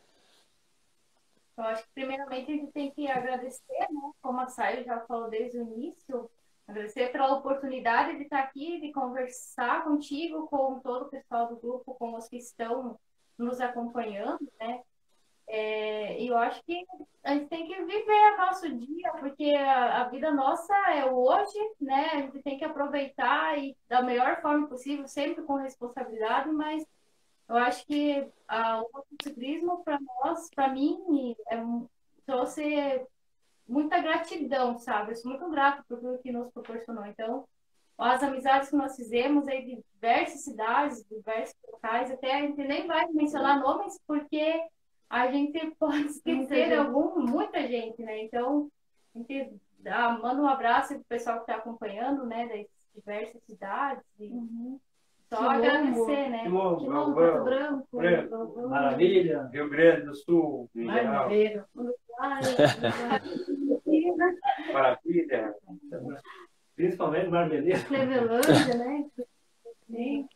Eu acho que primeiramente a gente tem que agradecer, né? Como a Saio já falou desde o início, agradecer pela oportunidade de estar aqui, de conversar contigo, com todo o pessoal do grupo, com os que estão nos acompanhando, né? É, eu acho que a gente tem que viver o nosso dia, porque a, a, vida nossa é hoje, né? A gente tem que aproveitar e da melhor forma possível, sempre com responsabilidade, mas eu acho que a, o motociclismo para nós, para mim, é, trouxe muita gratidão, sabe? Eu sou muito grata por tudo que nos proporcionou. Então, as amizades que nós fizemos aí de diversas cidades, diversos locais, até a gente nem vai mencionar nomes, porque a gente pode esquecer algum, muita gente, né? Então, a gente dá, manda um abraço pro pessoal que está acompanhando, né, das diversas cidades. E uhum. Só Quilombo, agradecer, né? Quilombo, Quilombo Pato Branco, Branco Maravilha, Rio Grande do Sul, Maravilha. Maravilha. Principalmente Marbeleza. Clevelândia, né? Sim.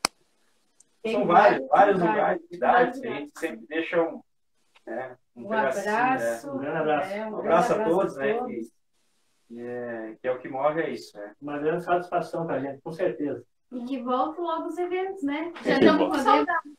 São vários, vários lugares, cidades que a gente sempre deixa um né? Um, um abraço. Né? Um grande abraço. É, um, um abraço, a todos, né? Que, que, é, que é o que move, é isso. Né? Uma grande satisfação para a gente, com certeza. E que volta logo os eventos, né? Já estamos com saudade.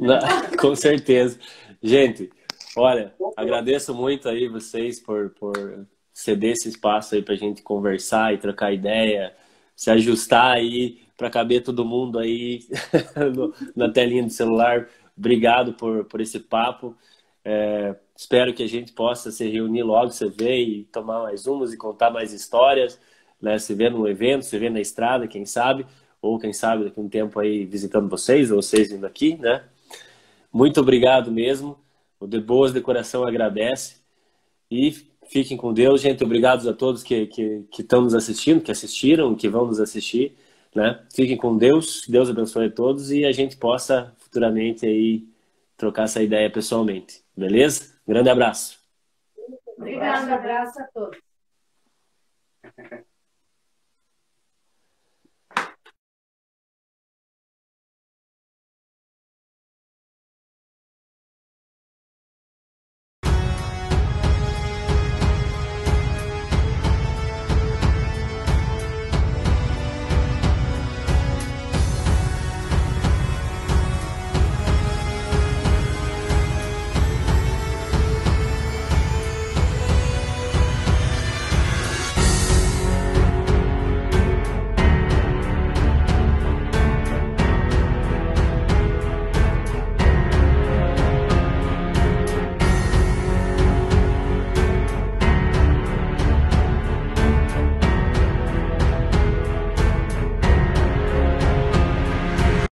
Com certeza. Gente, olha, agradeço muito aí vocês por, por ceder esse espaço aí para a gente conversar e trocar ideia, se ajustar aí para caber todo mundo aí no, na telinha do celular. Obrigado por, por esse papo. É, espero que a gente possa se reunir logo, se ver e tomar mais umas e contar mais histórias, né? Se ver no evento, se ver na estrada, quem sabe, ou quem sabe daqui a um tempo aí visitando vocês, ou vocês vindo aqui, né? Muito obrigado mesmo. O De Boas de Coração agradece. E fiquem com Deus, gente. Obrigado a todos que, que, que estão nos assistindo, que assistiram, que vão nos assistir. Né? Fiquem com Deus, Deus abençoe a todos e a gente possa futuramente aí trocar essa ideia pessoalmente. Beleza? Grande abraço. Obrigada, abraço a todos.